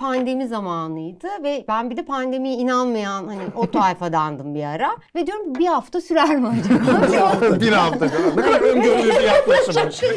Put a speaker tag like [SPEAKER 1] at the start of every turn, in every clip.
[SPEAKER 1] pandemi zamanıydı ve ben bir de pandemiye inanmayan hani o tayfadandım bir ara. Ve diyorum bir hafta sürer mi acaba?
[SPEAKER 2] bir hafta, bir hafta. Ne kadar öngörülü bir yaklaşım.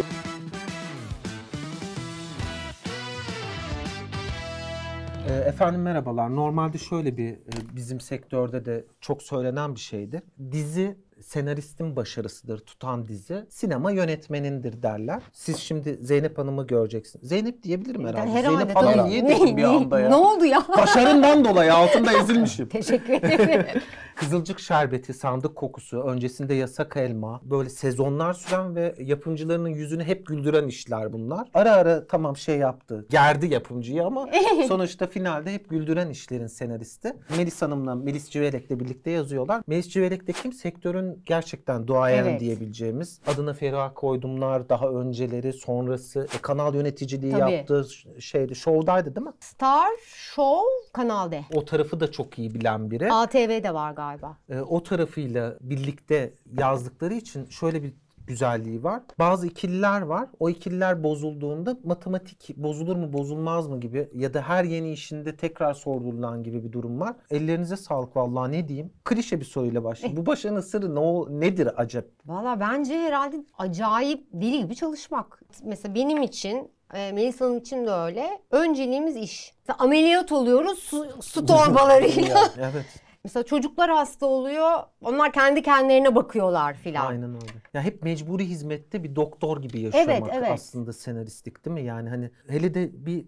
[SPEAKER 2] E, Efendim merhabalar. Normalde şöyle bir e, bizim sektörde de çok söylenen bir şeydir. Dizi senaristin başarısıdır tutan dizi. Sinema yönetmenindir derler. Siz şimdi Zeynep Hanım'ı göreceksiniz. Zeynep diyebilirim herhalde.
[SPEAKER 1] Herhalde
[SPEAKER 2] Zeynep
[SPEAKER 1] tabii.
[SPEAKER 2] Hanım niye dedim bir anda ya?
[SPEAKER 1] Ne oldu ya?
[SPEAKER 2] Başarımdan dolayı altında ezilmişim.
[SPEAKER 1] Teşekkür ederim.
[SPEAKER 2] Kızılcık şerbeti, sandık kokusu, öncesinde yasak elma, böyle sezonlar süren ve yapımcılarının yüzünü hep güldüren işler bunlar. Ara ara tamam şey yaptı, gerdi yapımcıyı ama sonuçta finalde hep güldüren işlerin senaristi. Melis Hanım'la, Melis Civelek'le birlikte yazıyorlar. Melis Civelek de kim? Sektörün gerçekten duayen
[SPEAKER 1] Evet.
[SPEAKER 2] diyebileceğimiz. Adına Feriha Koydumlar, daha önceleri, sonrası, e, kanal yöneticiliği
[SPEAKER 1] Tabii.
[SPEAKER 2] yaptığı şeydi, şovdaydı değil mi?
[SPEAKER 1] Star Show Kanal D.
[SPEAKER 2] O tarafı da çok iyi bilen biri.
[SPEAKER 1] ATV'de var galiba.
[SPEAKER 2] e, o tarafıyla birlikte yazdıkları için şöyle bir güzelliği var. Bazı ikililer var. O ikililer bozulduğunda matematik bozulur mu bozulmaz mı gibi ya da her yeni işinde tekrar sordurulan gibi bir durum var. Ellerinize sağlık vallahi ne diyeyim. Klişe bir soruyla başlayayım. Bu başarının sırrı ne, o- nedir acaba?
[SPEAKER 1] Valla bence herhalde acayip deli gibi çalışmak. Mesela benim için, e, Melisa'nın için de öyle. Önceliğimiz iş. Ameliyat oluyoruz su, su torbalarıyla.
[SPEAKER 2] evet.
[SPEAKER 1] Mesela çocuklar hasta oluyor. Onlar kendi kendilerine bakıyorlar filan.
[SPEAKER 2] Aynen öyle. Ya hep mecburi hizmette bir doktor gibi yaşamak
[SPEAKER 1] Evet, evet.
[SPEAKER 2] aslında senaristlik değil mi? Yani hani hele de bir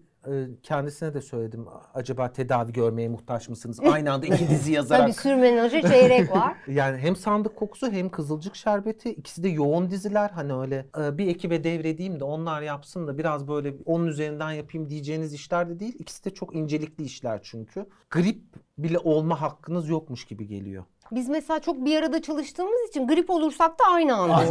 [SPEAKER 2] kendisine de söyledim. Acaba tedavi görmeye muhtaç mısınız? Aynı anda iki dizi yazarak.
[SPEAKER 1] Tabii sürmenajı çeyrek var.
[SPEAKER 2] Yani hem sandık kokusu hem kızılcık şerbeti ikisi de yoğun diziler. Hani öyle e, bir ekibe devredeyim de onlar yapsın da biraz böyle onun üzerinden yapayım diyeceğiniz işler de değil. İkisi de çok incelikli işler çünkü. Grip bile olma hakkınız yokmuş gibi geliyor.
[SPEAKER 1] Biz mesela çok bir arada çalıştığımız için grip olursak da aynı anda.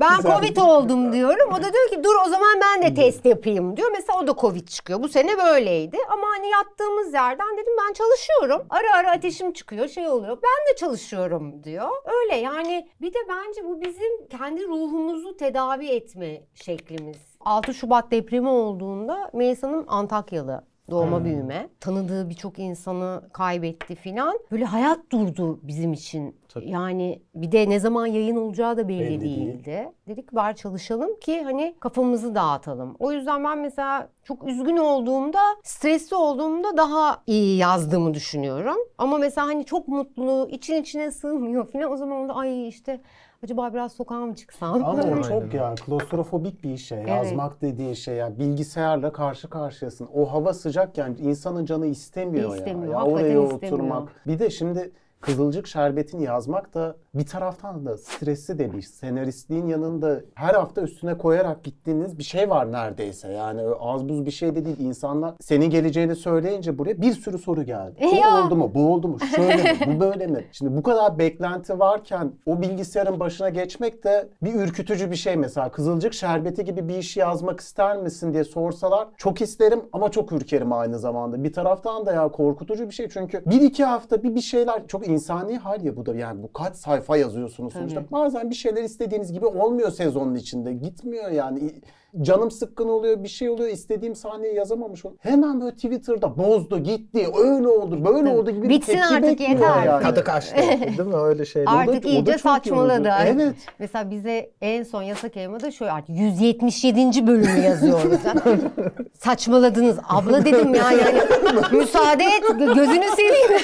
[SPEAKER 1] Ben Covid oldum diyorum. O da diyor ki dur o zaman ben de test yapayım diyor. Mesela o da Covid çıkıyor. Bu sene böyleydi. Ama hani yattığımız yerden dedim ben çalışıyorum. Ara ara ateşim çıkıyor şey oluyor. Ben de çalışıyorum diyor. Öyle yani bir de bence bu bizim kendi ruhumuzu tedavi etme şeklimiz. 6 Şubat depremi olduğunda Melis Hanım Antakyalı doğma büyüme. Tanıdığı birçok insanı kaybetti filan. Böyle hayat durdu bizim için.
[SPEAKER 2] Tabii.
[SPEAKER 1] Yani bir de ne zaman yayın olacağı da belli,
[SPEAKER 3] Belli değil.
[SPEAKER 1] değildi. Dedik ki bari çalışalım ki hani kafamızı dağıtalım. O yüzden ben mesela çok üzgün olduğumda, stresli olduğumda daha iyi yazdığımı düşünüyorum. Ama mesela hani çok mutlu, için içine sığmıyor filan o zaman da ay işte acaba biraz sokağa mı çıksam?
[SPEAKER 3] Ama o çok yani klostrofobik bir şey. Yazmak dediğin şey yani bilgisayarla karşı karşıyasın. O hava sıcakken insanın canı istemiyor,
[SPEAKER 1] İstemiyor,
[SPEAKER 3] ya. ya. Oraya
[SPEAKER 1] istemiyor.
[SPEAKER 3] oturmak. Bir de şimdi Kızılcık Şerbeti'ni yazmak da bir taraftan da stresli de bir iş. Senaristliğin yanında her hafta üstüne koyarak gittiğiniz bir şey var neredeyse. Yani az buz bir şey de değil. İnsanlar senin geleceğini söyleyince buraya bir sürü soru geldi. Bu
[SPEAKER 1] Ya.
[SPEAKER 3] oldu mu? Bu oldu mu? Şöyle mi? Bu böyle mi? Şimdi bu kadar beklenti varken o bilgisayarın başına geçmek de bir ürkütücü bir şey mesela. Kızılcık Şerbeti gibi bir iş yazmak ister misin diye sorsalar çok isterim ama çok ürkerim aynı zamanda. Bir taraftan da ya korkutucu bir şey çünkü bir iki hafta bir bir şeyler çok insani hal ya bu da yani bu kaç sayfa yazıyorsunuz sonuçta. Bazen bir şeyler istediğiniz gibi olmuyor sezonun içinde. Gitmiyor yani. Canım sıkkın oluyor, bir şey oluyor, istediğim sahneyi yazamamış oluyor. Hemen böyle Twitter'da bozdu, gitti, öyle oldu, böyle oldu gibi bir
[SPEAKER 1] Bitsin
[SPEAKER 3] tepki
[SPEAKER 1] artık, yeter.
[SPEAKER 3] yani.
[SPEAKER 2] Tadı kaçtı değil mi öyle şeyler?
[SPEAKER 1] Artık
[SPEAKER 3] da- da
[SPEAKER 1] iyice saçmaladı.
[SPEAKER 3] yorucu. Evet.
[SPEAKER 1] Mesela bize en son yasak elmada şöyle artık 177. bölümü yazıyoruz. Saçmaladınız. Abla dedim ya yani müsaade et gözünü seveyim.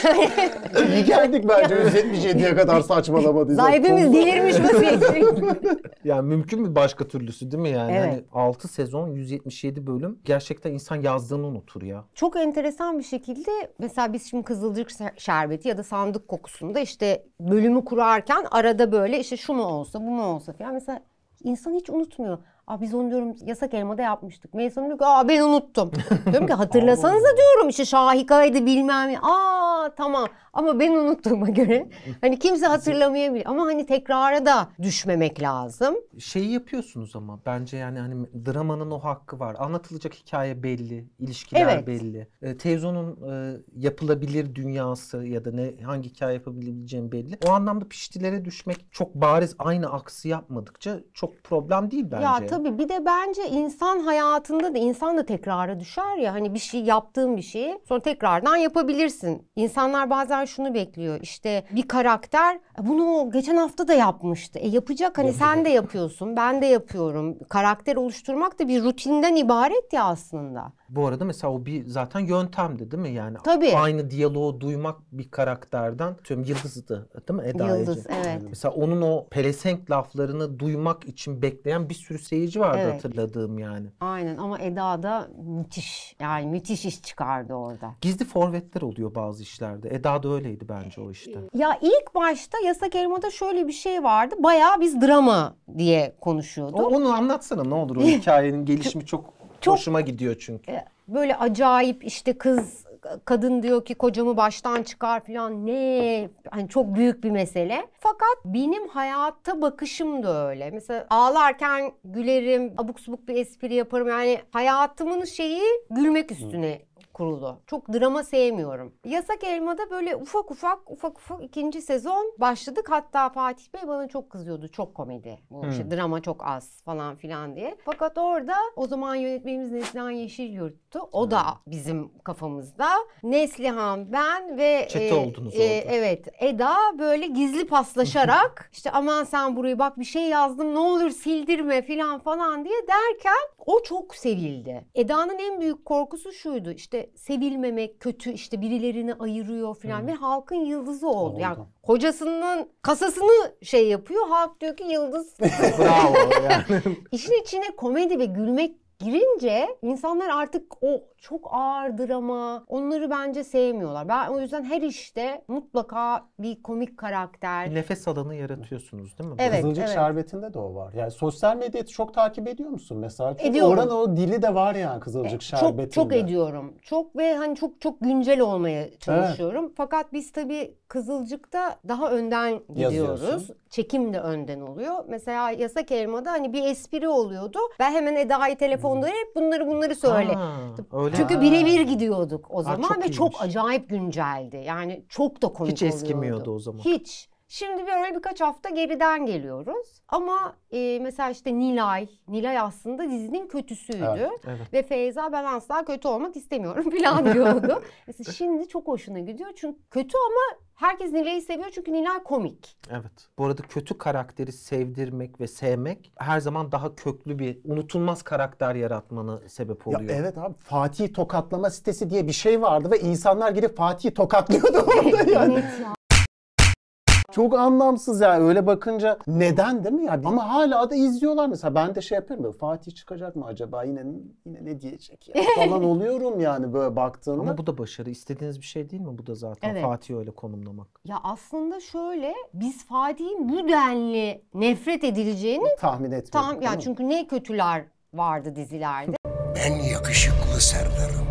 [SPEAKER 3] İyi geldik bence 177'ye kadar saçmalamadıysak.
[SPEAKER 1] Sahibimiz delirmiş vaziyette.
[SPEAKER 2] Yani mümkün mü başka türlüsü değil mi yani?
[SPEAKER 1] Evet.
[SPEAKER 2] Hani 6 sezon 177 bölüm gerçekten insan yazdığını unutur ya.
[SPEAKER 1] Çok enteresan bir şekilde mesela biz şimdi Kızılcık Şerbeti ya da Sandık Kokusu'nda işte bölümü kurarken arada böyle işte şu mu olsa bu mu olsa falan mesela insan hiç unutmuyor. Aa biz onu diyorum yasak elmada yapmıştık. Melisa diyor ki aa ben unuttum. diyorum ki hatırlasanıza diyorum işte Şahika'ydı bilmem ne. Aa tamam. Ama ben unuttuğuma göre hani kimse hatırlamayabilir. Ama hani tekrara da düşmemek lazım.
[SPEAKER 2] Şeyi yapıyorsunuz ama bence yani hani dramanın o hakkı var. Anlatılacak hikaye belli, ilişkiler
[SPEAKER 1] Evet.
[SPEAKER 2] belli. E, televizyonun e, yapılabilir dünyası ya da ne hangi hikaye yapabileceğim belli. O anlamda piştilere düşmek çok bariz aynı aksı yapmadıkça çok problem değil bence.
[SPEAKER 1] Ya tabii bir de bence insan hayatında da insan da tekrara düşer ya hani bir şey yaptığın bir şeyi sonra tekrardan yapabilirsin. İnsanlar bazen şunu bekliyor işte bir karakter "E, bunu geçen hafta da yapmıştı. E yapacak hani sen de yapıyorsun ben de yapıyorum. Karakter oluşturmak da bir rutinden ibaret ya aslında.
[SPEAKER 2] Bu arada mesela o bir zaten yöntemdi değil mi? Yani
[SPEAKER 1] Tabii.
[SPEAKER 2] aynı diyaloğu duymak bir karakterden. Tüm Yıldız'dı değil mi? Eda
[SPEAKER 1] Yıldız
[SPEAKER 2] Ece.
[SPEAKER 1] evet.
[SPEAKER 2] Mesela onun o pelesenk laflarını duymak için bekleyen bir sürü seyirci vardı
[SPEAKER 1] Evet.
[SPEAKER 2] hatırladığım yani.
[SPEAKER 1] Aynen ama Eda da müthiş yani müthiş iş çıkardı orada.
[SPEAKER 2] Gizli forvetler oluyor bazı işlerde. Eda da öyleydi bence o işte.
[SPEAKER 1] Ya ilk başta Yasak Elma'da şöyle bir şey vardı. Bayağı biz drama diye konuşuyorduk.
[SPEAKER 2] O, onu anlatsana ne olur o hikayenin gelişimi çok,
[SPEAKER 1] Çok-
[SPEAKER 2] hoşuma gidiyor çünkü.
[SPEAKER 1] E, böyle acayip işte kız kadın diyor ki kocamı baştan çıkar falan ne hani çok büyük bir mesele. Fakat benim hayatta bakışım da öyle. Mesela ağlarken gülerim, abuk subuk bir espri yaparım. Yani hayatımın şeyi gülmek üstüne kurulu. Çok drama sevmiyorum. Yasak Elma'da böyle ufak ufak ufak ufak ikinci sezon başladık. Hatta Fatih Bey bana çok kızıyordu. Çok komedi. Bu işte drama çok az falan filan diye. Fakat orada o zaman yönetmenimiz Neslihan Yeşilyurt'tu. O da bizim kafamızda. Neslihan, ben ve
[SPEAKER 2] Çete oldunuz orada.
[SPEAKER 1] evet Eda böyle gizli paslaşarak işte aman sen burayı bak bir şey yazdım ne olur sildirme filan falan diye derken o çok sevildi. Eda'nın en büyük korkusu şuydu işte sevilmemek kötü işte birilerini ayırıyor filan ve halkın yıldızı oldu. Yani
[SPEAKER 3] Oldu.
[SPEAKER 1] kocasının kasasını şey yapıyor halk diyor ki yıldız.
[SPEAKER 2] Bravo yani.
[SPEAKER 1] İşin içine komedi ve gülmek girince insanlar artık o çok ağır drama onları bence sevmiyorlar. Ben o yüzden her işte mutlaka bir komik karakter.
[SPEAKER 2] Nefes alanı yaratıyorsunuz değil mi?
[SPEAKER 1] Evet,
[SPEAKER 3] Kızılcık
[SPEAKER 1] evet.
[SPEAKER 3] Şerbeti'nde de o var. Yani sosyal medyayı çok takip ediyor musun mesela? Çünkü
[SPEAKER 1] Ediyorum.
[SPEAKER 3] oranın o dili de var yani Kızılcık Şerbeti'nde.
[SPEAKER 1] Çok çok ediyorum. Çok ve hani çok çok güncel olmaya çalışıyorum. Fakat biz tabii Kızılcık'ta daha önden gidiyoruz.
[SPEAKER 3] Yazıyorsun.
[SPEAKER 1] Çekim de önden oluyor. Mesela Yasak Elma'da hani bir espri oluyordu. Ben hemen Eda'yı telefonda hep bunları bunları söyle.
[SPEAKER 2] Ha, öyle.
[SPEAKER 1] Çünkü
[SPEAKER 2] Ha.
[SPEAKER 1] birebir gidiyorduk o
[SPEAKER 2] Ha,
[SPEAKER 1] zaman
[SPEAKER 2] çok
[SPEAKER 1] ve
[SPEAKER 2] iyiymiş.
[SPEAKER 1] çok acayip günceldi. Yani çok da komik
[SPEAKER 2] Hiç
[SPEAKER 1] oluyordu.
[SPEAKER 2] eskimiyordu o zaman.
[SPEAKER 1] Hiç. Şimdi böyle birkaç hafta geriden geliyoruz. Ama e, mesela işte Nilay, Nilay aslında dizinin kötüsüydü.
[SPEAKER 3] Evet,
[SPEAKER 2] evet.
[SPEAKER 1] Ve Feyza ben asla kötü olmak istemiyorum falan diyordu. mesela şimdi çok hoşuna gidiyor çünkü kötü ama herkes Nilay'ı seviyor çünkü Nilay komik.
[SPEAKER 2] Evet. Bu arada kötü karakteri sevdirmek ve sevmek her zaman daha köklü bir unutulmaz karakter yaratmanı sebep
[SPEAKER 3] Ya
[SPEAKER 2] oluyor.
[SPEAKER 3] evet abi Fatih tokatlama sitesi diye bir şey vardı ve insanlar gidip Fatih'i tokatlıyordu orada yani.
[SPEAKER 1] Evet ya.
[SPEAKER 3] Çok anlamsız yani öyle bakınca neden değil mi ya? Ama hala da izliyorlar mesela. Ben de şey yapıyorum böyle Fatih çıkacak mı acaba yine yine ne diyecek ya falan oluyorum yani böyle baktığımda.
[SPEAKER 2] Ama bu da başarı. İstediğiniz bir şey değil mi bu da zaten
[SPEAKER 1] Evet.
[SPEAKER 2] Fatih'i öyle konumlamak.
[SPEAKER 1] Ya aslında şöyle biz Fatih'in bu denli nefret edileceğini
[SPEAKER 3] tahmin etmiyorum.
[SPEAKER 1] tam ya çünkü ne kötüler vardı dizilerde.
[SPEAKER 4] En yakışıklı Serdar'ım.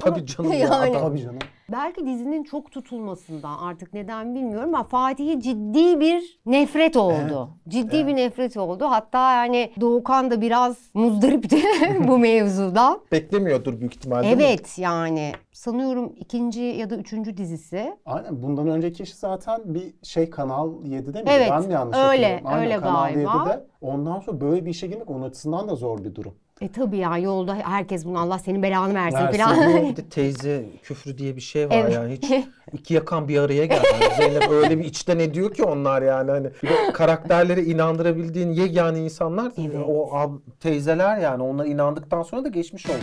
[SPEAKER 2] Tabii canım ya
[SPEAKER 1] Yani.
[SPEAKER 3] Tabii canım.
[SPEAKER 1] Belki dizinin çok tutulmasından artık neden bilmiyorum ama Fatih'e ciddi bir nefret oldu. Ciddi bir nefret oldu. Hatta yani Doğukan da biraz muzdaripti bu mevzudan.
[SPEAKER 2] Beklemiyordur büyük ihtimalle.
[SPEAKER 1] Evet yani sanıyorum ikinci ya da üçüncü dizisi.
[SPEAKER 3] Aynen bundan önceki iş zaten bir şey Kanal 7'de mi?
[SPEAKER 1] Evet,
[SPEAKER 3] Ben yanlış
[SPEAKER 1] öyle,
[SPEAKER 3] hatırlıyorum? Aynen,
[SPEAKER 1] öyle
[SPEAKER 3] Kanal
[SPEAKER 1] galiba.
[SPEAKER 3] 7'de. Ondan sonra böyle bir işe girmek onun açısından da zor bir durum.
[SPEAKER 1] E tabii ya yolda herkes bunu Allah senin belanı versin
[SPEAKER 3] Versin.
[SPEAKER 1] falan.
[SPEAKER 2] Bir de teyze küfrü diye bir şey var
[SPEAKER 1] Evet.
[SPEAKER 2] yani hiç iki yakan bir araya geldi. Zeynep öyle bir içten ediyor ki onlar yani hani karakterlere inandırabildiğin yegane insanlar
[SPEAKER 1] Evet.
[SPEAKER 2] o ab- teyzeler yani onlar inandıktan sonra da geçmiş olsun.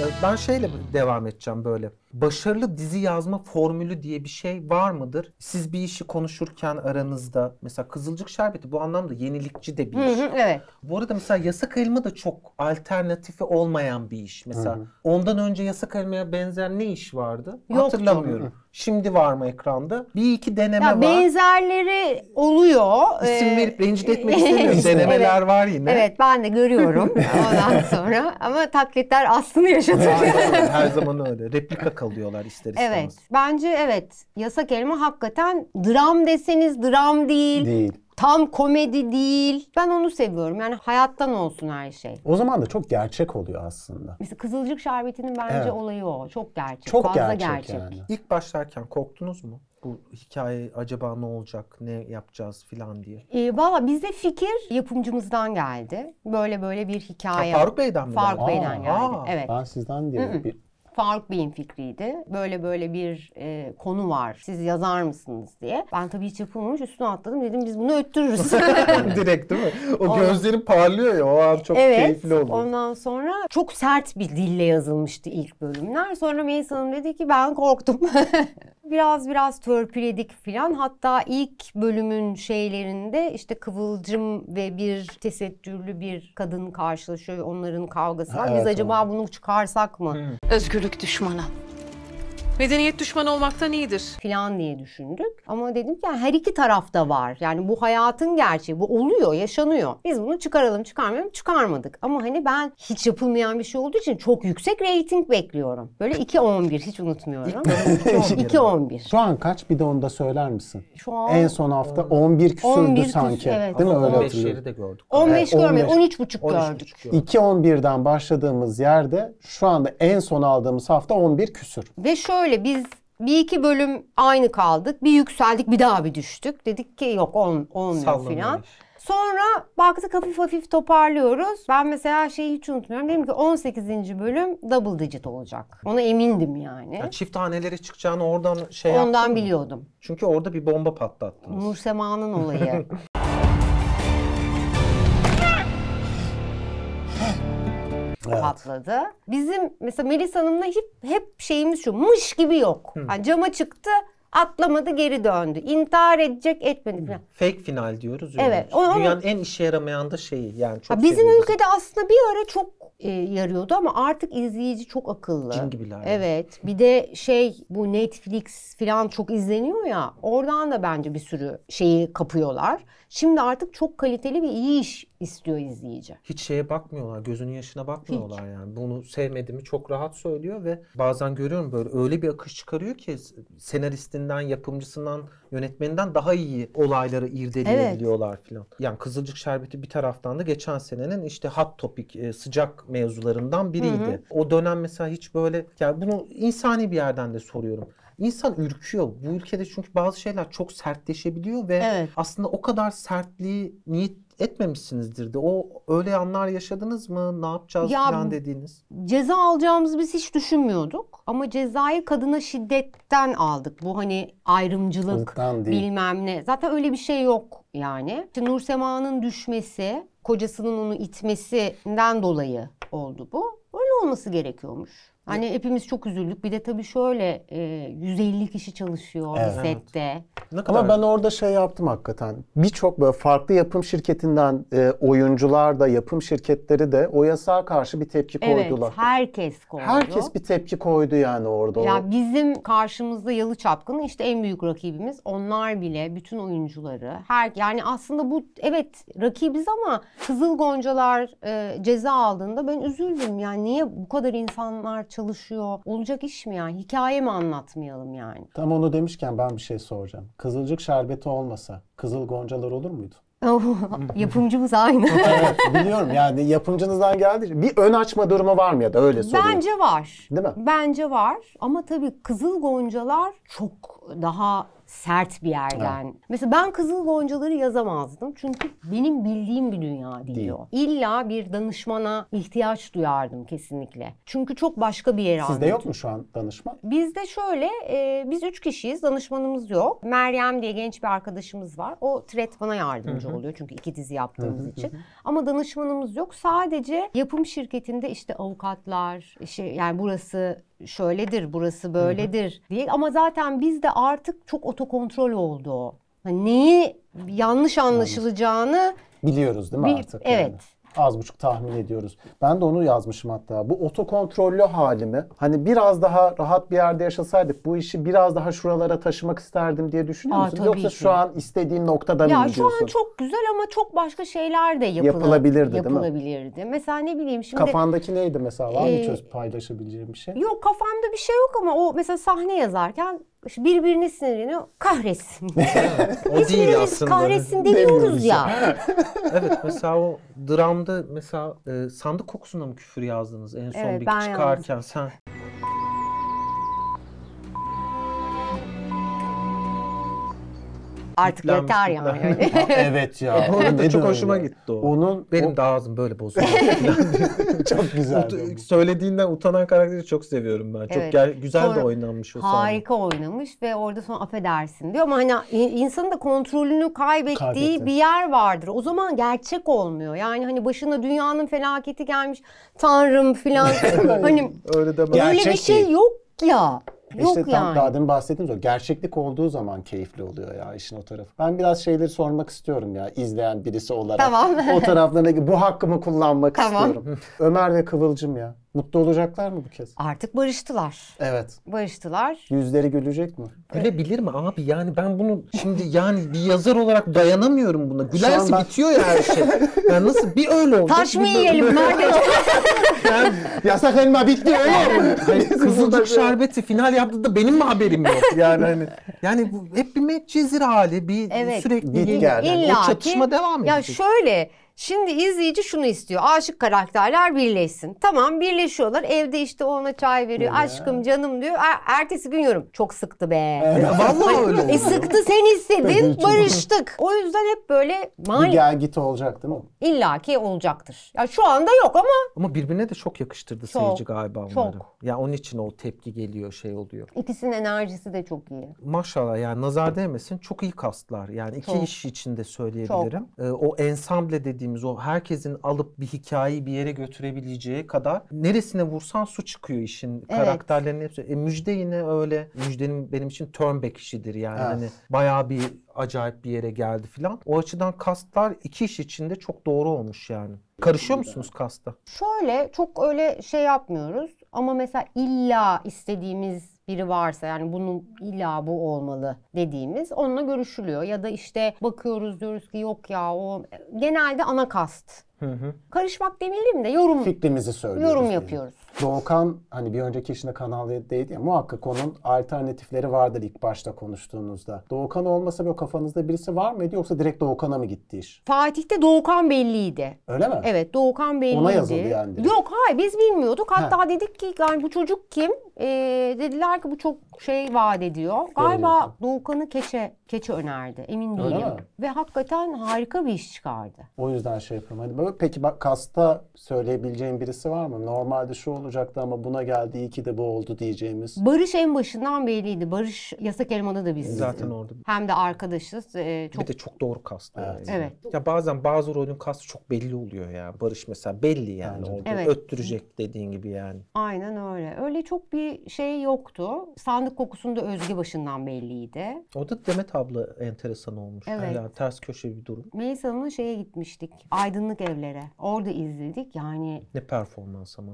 [SPEAKER 2] Ee, Ben şeyle devam edeceğim böyle. Başarılı dizi yazma formülü diye bir şey var mıdır? Siz bir işi konuşurken aranızda mesela Kızılcık Şerbeti bu anlamda yenilikçi de bir
[SPEAKER 1] Hı
[SPEAKER 2] iş.
[SPEAKER 1] hı, evet.
[SPEAKER 2] Bu arada mesela yasak elma da çok alternatifi olmayan bir iş. Mesela ondan önce yasak elmaya benzer ne iş vardı?
[SPEAKER 1] Yoktu.
[SPEAKER 2] Hatırlamıyorum. Şimdi var mı ekranda? Bir iki deneme
[SPEAKER 1] Ya
[SPEAKER 2] var.
[SPEAKER 1] benzerleri oluyor.
[SPEAKER 2] İsim
[SPEAKER 1] Ee,
[SPEAKER 2] verip rencide etmek istemiyorum. Denemeler var yine.
[SPEAKER 1] Evet ben de görüyorum ondan sonra ama taklitler aslını yaşatıyor.
[SPEAKER 2] Aynen, Her zaman öyle. Replika kalıyorlar ister istemez.
[SPEAKER 1] Evet. Bence evet. Yasak elma hakikaten dram deseniz dram değil.
[SPEAKER 3] Değil.
[SPEAKER 1] Tam komedi değil. Ben onu seviyorum. Yani hayattan olsun her şey.
[SPEAKER 3] O zaman da çok gerçek oluyor aslında.
[SPEAKER 1] Mesela Kızılcık Şerbeti'nin bence
[SPEAKER 3] Evet.
[SPEAKER 1] olayı o. Çok gerçek.
[SPEAKER 3] Çok
[SPEAKER 1] Fazla
[SPEAKER 3] gerçek, yani.
[SPEAKER 2] İlk başlarken korktunuz mu? Bu hikaye acaba ne olacak, ne yapacağız filan diye.
[SPEAKER 1] Ee, Valla bize fikir yapımcımızdan geldi. Böyle böyle bir hikaye.
[SPEAKER 2] Ha, Faruk Bey'den mi
[SPEAKER 1] Faruk
[SPEAKER 2] geldi?
[SPEAKER 1] Bey'den
[SPEAKER 3] Aa,
[SPEAKER 1] geldi.
[SPEAKER 2] aa.
[SPEAKER 1] Evet.
[SPEAKER 3] Ben sizden diye bir
[SPEAKER 1] Faruk Bey'in fikriydi. Böyle böyle bir e, konu var. Siz yazar mısınız diye. Ben tabii hiç yapılmamış üstüne atladım. Dedim biz bunu öttürürüz.
[SPEAKER 2] Direkt değil mi? O gözlerin parlıyor ya o an çok
[SPEAKER 1] evet.
[SPEAKER 2] keyifli oluyor.
[SPEAKER 1] Ondan sonra çok sert bir dille yazılmıştı ilk bölümler. Sonra Melis Hanım dedi ki ben korktum. biraz biraz törpüledik filan. Hatta ilk bölümün şeylerinde işte Kıvılcım ve bir tesettürlü bir kadın karşılaşıyor. Onların kavgası var.
[SPEAKER 3] Ha,
[SPEAKER 1] Biz
[SPEAKER 3] evet,
[SPEAKER 1] acaba bunu çıkarsak mı?
[SPEAKER 5] Özgürlük düşmanı. Medeniyet düşmanı olmaktan iyidir.
[SPEAKER 1] falan diye düşündük. Ama dedim ki yani her iki tarafta var. Yani bu hayatın gerçeği. Bu oluyor, yaşanıyor. Biz bunu çıkaralım, çıkarmayalım. Çıkarmadık. Ama hani ben hiç yapılmayan bir şey olduğu için çok yüksek reyting bekliyorum. Böyle 2-11 hiç unutmuyorum. 2-11.
[SPEAKER 3] Şu an kaç bir de onu da söyler misin?
[SPEAKER 1] Şu an
[SPEAKER 3] En son hafta 11 küsürdü
[SPEAKER 1] 11 küsür,
[SPEAKER 3] sanki.
[SPEAKER 1] evet.
[SPEAKER 3] Değil mi öyle
[SPEAKER 2] 15
[SPEAKER 3] hatırlıyorum.
[SPEAKER 2] de gördük.
[SPEAKER 1] 15
[SPEAKER 3] Evet,
[SPEAKER 1] görmedik,
[SPEAKER 3] 15.
[SPEAKER 1] 13,5
[SPEAKER 2] 13
[SPEAKER 1] gördük.
[SPEAKER 2] buçuk gördük.
[SPEAKER 3] 2.11'den başladığımız yerde şu anda en son aldığımız hafta 11 küsür.
[SPEAKER 1] Ve şöyle biz bir iki bölüm aynı kaldık. Bir yükseldik, bir daha bir düştük. Dedik ki yok ol, olmuyor filan. Sonra baktık hafif hafif toparlıyoruz. Ben mesela şeyi hiç unutmuyorum. Dedim ki 18. bölüm double digit olacak. Ona emindim yani.
[SPEAKER 2] Yani çift hanelere çıkacağını oradan şey
[SPEAKER 1] Ondan
[SPEAKER 2] mı?
[SPEAKER 1] biliyordum.
[SPEAKER 2] Çünkü orada bir bomba patlattınız.
[SPEAKER 1] Nur Sema'nın olayı.
[SPEAKER 3] Evet.
[SPEAKER 1] patladı. Bizim mesela Melis Hanım'la hep, hep şeyimiz şu mış gibi yok. Yani cama çıktı atlamadı geri döndü. İntihar edecek etmedi falan.
[SPEAKER 2] Fake final diyoruz.
[SPEAKER 1] Evet, o-
[SPEAKER 2] Dünyanın en işe yaramayan da şeyi. Yani çok
[SPEAKER 1] Ha, bizim
[SPEAKER 2] seviyoruz.
[SPEAKER 1] ülkede aslında bir ara çok e, yarıyordu ama artık izleyici çok akıllı.
[SPEAKER 2] Cin gibiler.
[SPEAKER 1] Evet. Bir de şey bu Netflix falan çok izleniyor ya. Oradan da bence bir sürü şeyi kapıyorlar. Şimdi artık çok kaliteli ve iyi iş istiyor izleyici.
[SPEAKER 2] Hiç şeye bakmıyorlar, gözünün yaşına bakmıyorlar yani. Bunu sevmediğimi çok rahat söylüyor ve bazen görüyorum böyle öyle bir akış çıkarıyor ki senaristinden, yapımcısından, yönetmeninden daha iyi olayları irdeleyebiliyorlar filan. Yani Kızılcık Şerbeti bir taraftan da geçen senenin işte hot topic, e, sıcak mevzularından biriydi. O dönem mesela hiç böyle, yani bunu insani bir yerden de soruyorum. İnsan ürküyor. Bu ülkede çünkü bazı şeyler çok sertleşebiliyor ve
[SPEAKER 1] Evet.
[SPEAKER 2] aslında o kadar sertliği niyet etmemişsinizdir de. O öyle anlar yaşadınız mı? Ne yapacağız
[SPEAKER 1] Ya
[SPEAKER 2] falan dediğiniz.
[SPEAKER 1] Ceza alacağımızı biz hiç düşünmüyorduk. Ama cezayı kadına şiddetten aldık. Bu hani ayrımcılık bilmem ne. Zaten öyle bir şey yok yani. İşte Nur Sema'nın düşmesi, kocasının onu itmesinden dolayı oldu bu. Öyle olması gerekiyormuş. Hani hepimiz çok üzüldük. Bir de tabii şöyle e, 150 kişi çalışıyor
[SPEAKER 3] Evet.
[SPEAKER 1] sette.
[SPEAKER 2] Ne kadar
[SPEAKER 3] Ama ben orada şey yaptım hakikaten. Birçok böyle farklı yapım şirketinden e, oyuncular da yapım şirketleri de o yasağa karşı bir tepki
[SPEAKER 1] Evet,
[SPEAKER 3] koydular.
[SPEAKER 1] herkes koydu.
[SPEAKER 3] Herkes bir tepki koydu yani orada. O-
[SPEAKER 1] Ya bizim karşımızda Yalı Çapkını işte en büyük rakibimiz. Onlar bile bütün oyuncuları her yani aslında bu evet rakibiz ama Kızıl Goncalar e, ceza aldığında ben üzüldüm. Yani niye bu kadar insanlar çalışıyor? Olacak iş mi yani? Hikaye mi anlatmayalım yani?
[SPEAKER 3] Tam onu demişken ben bir şey soracağım. Kızılcık şerbeti olmasa Kızıl Goncalar olur muydu?
[SPEAKER 1] Yapımcımız aynı.
[SPEAKER 3] evet biliyorum yani yapımcınızdan geldi. Bir ön açma durumu var mı ya da öyle sorayım.
[SPEAKER 1] Bence var.
[SPEAKER 3] Değil mi?
[SPEAKER 1] Bence var ama tabii Kızıl Goncalar çok daha sert bir yerden. Mesela ben Kızıl Goncaları yazamazdım. Çünkü benim bildiğim bir dünya değil,
[SPEAKER 3] Değil.
[SPEAKER 1] o. İlla bir danışmana ihtiyaç duyardım kesinlikle. Çünkü çok başka bir yere
[SPEAKER 3] Sizde yok mu şu an danışman?
[SPEAKER 1] Bizde şöyle, e, biz üç kişiyiz, danışmanımız yok. Meryem diye genç bir arkadaşımız var. O Tret bana yardımcı oluyor çünkü iki dizi yaptığımız için. Ama danışmanımız yok. Sadece yapım şirketinde işte avukatlar, işte yani burası şöyledir, burası böyledir diye. Ama zaten bizde artık çok otokontrol oldu o. Hani neyi yanlış anlaşılacağını
[SPEAKER 3] Biliyoruz değil mi
[SPEAKER 1] bir-
[SPEAKER 3] artık?
[SPEAKER 1] evet.
[SPEAKER 3] yani? Az buçuk tahmin ediyoruz. Ben de onu yazmışım hatta. Bu otokontrollü halimi hani biraz daha rahat bir yerde yaşasaydık bu işi biraz daha şuralara taşımak isterdim diye düşünüyor
[SPEAKER 1] Aa,
[SPEAKER 3] musun? Yoksa
[SPEAKER 1] ki.
[SPEAKER 3] şu an istediğim noktada mı
[SPEAKER 1] Ya şu an çok güzel ama çok başka şeyler de yapıla-
[SPEAKER 3] Yapılabilirdi, değil mi?
[SPEAKER 1] yapılabilirdi. Mesela ne bileyim şimdi
[SPEAKER 3] Kafandaki neydi mesela? Var mı
[SPEAKER 1] Ee,
[SPEAKER 3] çöz paylaşabileceğim bir şey?
[SPEAKER 1] Yok kafamda bir şey yok ama o mesela sahne yazarken birbirine sinirleniyor. Kahretsin.
[SPEAKER 2] O değil
[SPEAKER 1] Hiçbirimiz
[SPEAKER 2] aslında.
[SPEAKER 1] kahretsin
[SPEAKER 3] Demiyoruz
[SPEAKER 1] ya.
[SPEAKER 2] Evet mesela o dramda mesela e, sandık kokusuna mı küfür yazdınız en son
[SPEAKER 1] Evet,
[SPEAKER 2] bir çıkarken sen
[SPEAKER 1] Artık
[SPEAKER 2] Yüklenmiş,
[SPEAKER 1] yeter yani.
[SPEAKER 3] evet ya.
[SPEAKER 2] Bu arada
[SPEAKER 3] Ne
[SPEAKER 2] çok
[SPEAKER 3] de
[SPEAKER 2] hoşuma
[SPEAKER 3] öyle.
[SPEAKER 2] gitti o.
[SPEAKER 3] Onun
[SPEAKER 2] Benim
[SPEAKER 3] o-
[SPEAKER 2] de ağzım böyle bozuluyor.
[SPEAKER 3] çok güzel.
[SPEAKER 2] Ut- Söylediğinden utanan karakteri çok seviyorum ben. Çok
[SPEAKER 1] Evet.
[SPEAKER 2] ger- güzel de
[SPEAKER 1] Sonra
[SPEAKER 2] oynanmış o sahne.
[SPEAKER 1] Harika oynamış ve orada sonra affedersin diyor ama hani in- insanın da kontrolünü kaybettiği
[SPEAKER 3] Kaybetti.
[SPEAKER 1] bir yer vardır. O zaman gerçek olmuyor. Yani hani başına dünyanın felaketi gelmiş tanrım filan hani
[SPEAKER 2] Öyle deme.
[SPEAKER 3] Gel-
[SPEAKER 1] öyle bir şey
[SPEAKER 3] değil.
[SPEAKER 1] yok ya. Yok
[SPEAKER 3] İşte tam
[SPEAKER 1] yani.
[SPEAKER 3] daha demin bahsettiğimiz o. Gerçeklik olduğu zaman keyifli oluyor ya işin o tarafı. Ben biraz şeyleri sormak istiyorum ya izleyen birisi olarak.
[SPEAKER 1] Tamam.
[SPEAKER 3] O taraflarına bu hakkımı kullanmak
[SPEAKER 1] Tamam.
[SPEAKER 3] istiyorum. Ömer ve Kıvılcım ya. Mutlu olacaklar mı bu kez?
[SPEAKER 1] Artık barıştılar.
[SPEAKER 3] Evet.
[SPEAKER 1] Barıştılar.
[SPEAKER 3] Yüzleri gülecek mi?
[SPEAKER 2] Gülebilir mi abi? Yani ben bunu şimdi yani bir yazar olarak dayanamıyorum buna. Gülerse
[SPEAKER 3] ben-
[SPEAKER 2] bitiyor ya her şey. Yani nasıl bir öyle oldu.
[SPEAKER 1] Taş mı yiyelim Merve?
[SPEAKER 2] Yani,
[SPEAKER 3] Yasak elma bitti öyle
[SPEAKER 2] hani Kızılcık şerbeti final yaptı da benim mi haberim yok? Yani hani yani bu hep bir Medcezir hali, bir
[SPEAKER 1] Evet.
[SPEAKER 2] sürekli
[SPEAKER 3] Git
[SPEAKER 2] bir-
[SPEAKER 3] gel.
[SPEAKER 2] Yani
[SPEAKER 1] İlla
[SPEAKER 2] o
[SPEAKER 1] ki-
[SPEAKER 2] çatışma devam
[SPEAKER 1] Ya
[SPEAKER 2] edecek.
[SPEAKER 1] şöyle Şimdi izleyici şunu istiyor. Aşık karakterler birleşsin. Tamam birleşiyorlar. Evde işte ona çay veriyor. Aşkım canım diyor. Er- ertesi gün yorum. Çok sıktı be.
[SPEAKER 2] Ya vallahi öyle
[SPEAKER 1] E sıktı sen istedin.
[SPEAKER 3] Ki.
[SPEAKER 1] barıştık. O yüzden hep böyle
[SPEAKER 3] Bir
[SPEAKER 1] mali
[SPEAKER 3] gel git olacak değil mi?
[SPEAKER 1] illaki olacaktır. Ya şu anda yok ama
[SPEAKER 2] Ama birbirine de çok yakıştırdı
[SPEAKER 1] Çok,
[SPEAKER 2] seyirci galiba onları.
[SPEAKER 1] çok.
[SPEAKER 2] Ya onun için o tepki geliyor, şey oluyor.
[SPEAKER 1] ikisinin enerjisi de çok iyi.
[SPEAKER 2] Maşallah yani nazar değmesin çok iyi kastlar. Yani iki
[SPEAKER 1] Çok.
[SPEAKER 2] iş içinde söyleyebilirim. Ee, o ensemble dediğimiz o herkesin alıp bir hikayeyi bir yere götürebileceği kadar neresine vursan su çıkıyor işin. Karakterlerin hepsi. E, Müjde yine öyle. Müjdenin benim için turn back işidir yani.
[SPEAKER 3] Evet.
[SPEAKER 2] Hani bayağı bir acayip bir yere geldi filan. O açıdan kastlar iki iş içinde çok doğru olmuş yani. Karışıyor musunuz kasta?
[SPEAKER 1] Şöyle çok öyle şey yapmıyoruz ama mesela illa istediğimiz biri varsa yani bunun illa bu olmalı dediğimiz onunla görüşülüyor ya da işte bakıyoruz diyoruz ki yok ya o genelde ana kast.
[SPEAKER 2] Hı hı.
[SPEAKER 1] Karışmak demeyelim de yorum
[SPEAKER 3] Fikrimizi söylüyoruz.
[SPEAKER 1] yorum yapıyoruz.
[SPEAKER 3] Doğukan hani bir önceki işinde Kanal 7'deydi ya muhakkak onun alternatifleri vardır ilk başta konuştuğunuzda. Doğukan olmasa böyle kafanızda birisi var mıydı yoksa direkt Doğukan'a mı gitti iş?
[SPEAKER 1] Fatih'te Doğukan belliydi.
[SPEAKER 3] Öyle mi?
[SPEAKER 1] Evet Doğukan belliydi.
[SPEAKER 3] Ona yazıldı yani direkt.
[SPEAKER 1] Yok hayır biz bilmiyorduk. Hatta dedik ki yani bu çocuk kim? Ee, dediler ki bu çok şey vaat ediyor. Galiba. Doğukan'ı Keçe, Keçe önerdi. Emin
[SPEAKER 3] Öyle
[SPEAKER 1] değilim.
[SPEAKER 3] mi?
[SPEAKER 1] Ve hakikaten harika bir iş çıkardı.
[SPEAKER 3] O yüzden şey yapıyorum. Hani böyle, peki bak kasta söyleyebileceğin birisi var mı? Normalde şu olacaktı ama buna geldi iyi ki de bu oldu diyeceğimiz.
[SPEAKER 1] Barış en başından belliydi. Barış Yasak Elma'da da biz.
[SPEAKER 2] Zaten orada.
[SPEAKER 1] Hem de arkadaşız. Ee, çok
[SPEAKER 2] Bir de çok doğru kast.
[SPEAKER 3] Evet.
[SPEAKER 1] Evet.
[SPEAKER 2] Ya bazen bazı rolün kastı çok belli oluyor ya. Barış mesela belli yani. Orada
[SPEAKER 1] Evet.
[SPEAKER 2] öttürecek dediğin gibi yani.
[SPEAKER 1] aynen öyle. Öyle çok bir şey yoktu. Sandık kokusunda Özge başından belliydi.
[SPEAKER 2] Orada Demet abla enteresan olmuş.
[SPEAKER 1] Evet.
[SPEAKER 2] Yani ters köşe bir durum.
[SPEAKER 1] Melis Hanım'la şeye gitmiştik. Aydınlık evlere. Orada izledik. Yani
[SPEAKER 2] Ne performans ama.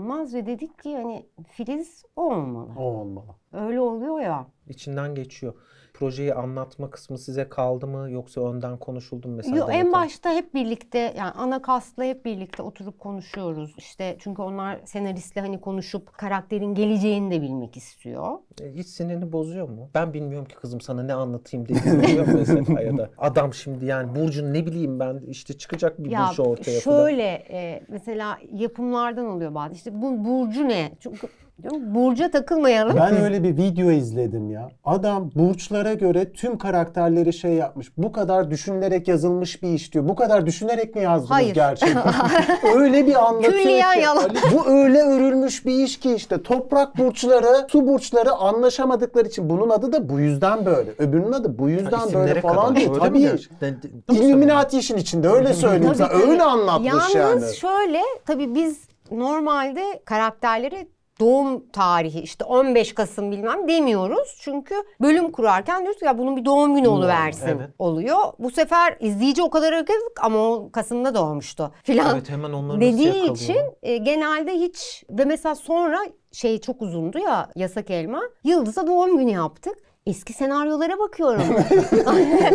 [SPEAKER 1] İnanılmaz ve dedik ki hani Filiz o olmalı.
[SPEAKER 3] O olmalı.
[SPEAKER 1] Öyle oluyor ya.
[SPEAKER 2] İçinden geçiyor. Projeyi anlatma kısmı size kaldı mı yoksa önden konuşuldu mu mesela?
[SPEAKER 1] Yo, en başta hep birlikte yani ana kastla hep birlikte oturup konuşuyoruz. İşte çünkü onlar senaristle hani konuşup karakterin geleceğini de bilmek istiyor.
[SPEAKER 2] E, Hiç sinirini bozuyor mu? Ben bilmiyorum ki kızım sana ne anlatayım musun mesela ya da adam şimdi yani Burcu'nun ne bileyim ben işte çıkacak bir
[SPEAKER 1] Ya
[SPEAKER 2] Burcu ortaya
[SPEAKER 1] şöyle e, mesela yapımlardan oluyor bazı. İşte bu Burcu ne? Çünkü Burcu'ya takılmayalım.
[SPEAKER 3] Ben öyle bir video izledim ya. Adam burçlara göre tüm karakterleri şey yapmış. Bu kadar düşünülerek yazılmış bir iş diyor. Bu kadar düşünerek mi yazdınız
[SPEAKER 1] Hayır.
[SPEAKER 3] gerçekten? öyle bir anlatıyor
[SPEAKER 1] Külliyen
[SPEAKER 3] ki.
[SPEAKER 1] yalan.
[SPEAKER 3] Bu öyle örülmüş bir iş ki işte. Toprak burçları, su burçları anlaşamadıkları için. Bunun adı da bu yüzden böyle. Öbürünün adı bu yüzden
[SPEAKER 2] Ha,
[SPEAKER 3] böyle falan
[SPEAKER 2] kadar. Öyle mi
[SPEAKER 3] Tabii.
[SPEAKER 2] gerçekten?
[SPEAKER 3] İlluminati işin içinde öyle söyleyeyim sana. Öyle anlatmış
[SPEAKER 1] Yalnız
[SPEAKER 3] yani.
[SPEAKER 1] şöyle tabii biz normalde karakterleri doğum tarihi işte 15 Kasım bilmem demiyoruz. Çünkü bölüm kurarken diyoruz ki ya bunun bir doğum günü oluversin
[SPEAKER 2] evet.
[SPEAKER 1] oluyor. Bu sefer izleyici o kadar akıllık ama o Kasım'da doğmuştu filan
[SPEAKER 2] Evet hemen onları
[SPEAKER 1] dediği için e, genelde hiç ve mesela sonra şey çok uzundu ya yasak elma. Yıldız'a doğum günü yaptık. Eski senaryolara bakıyorum.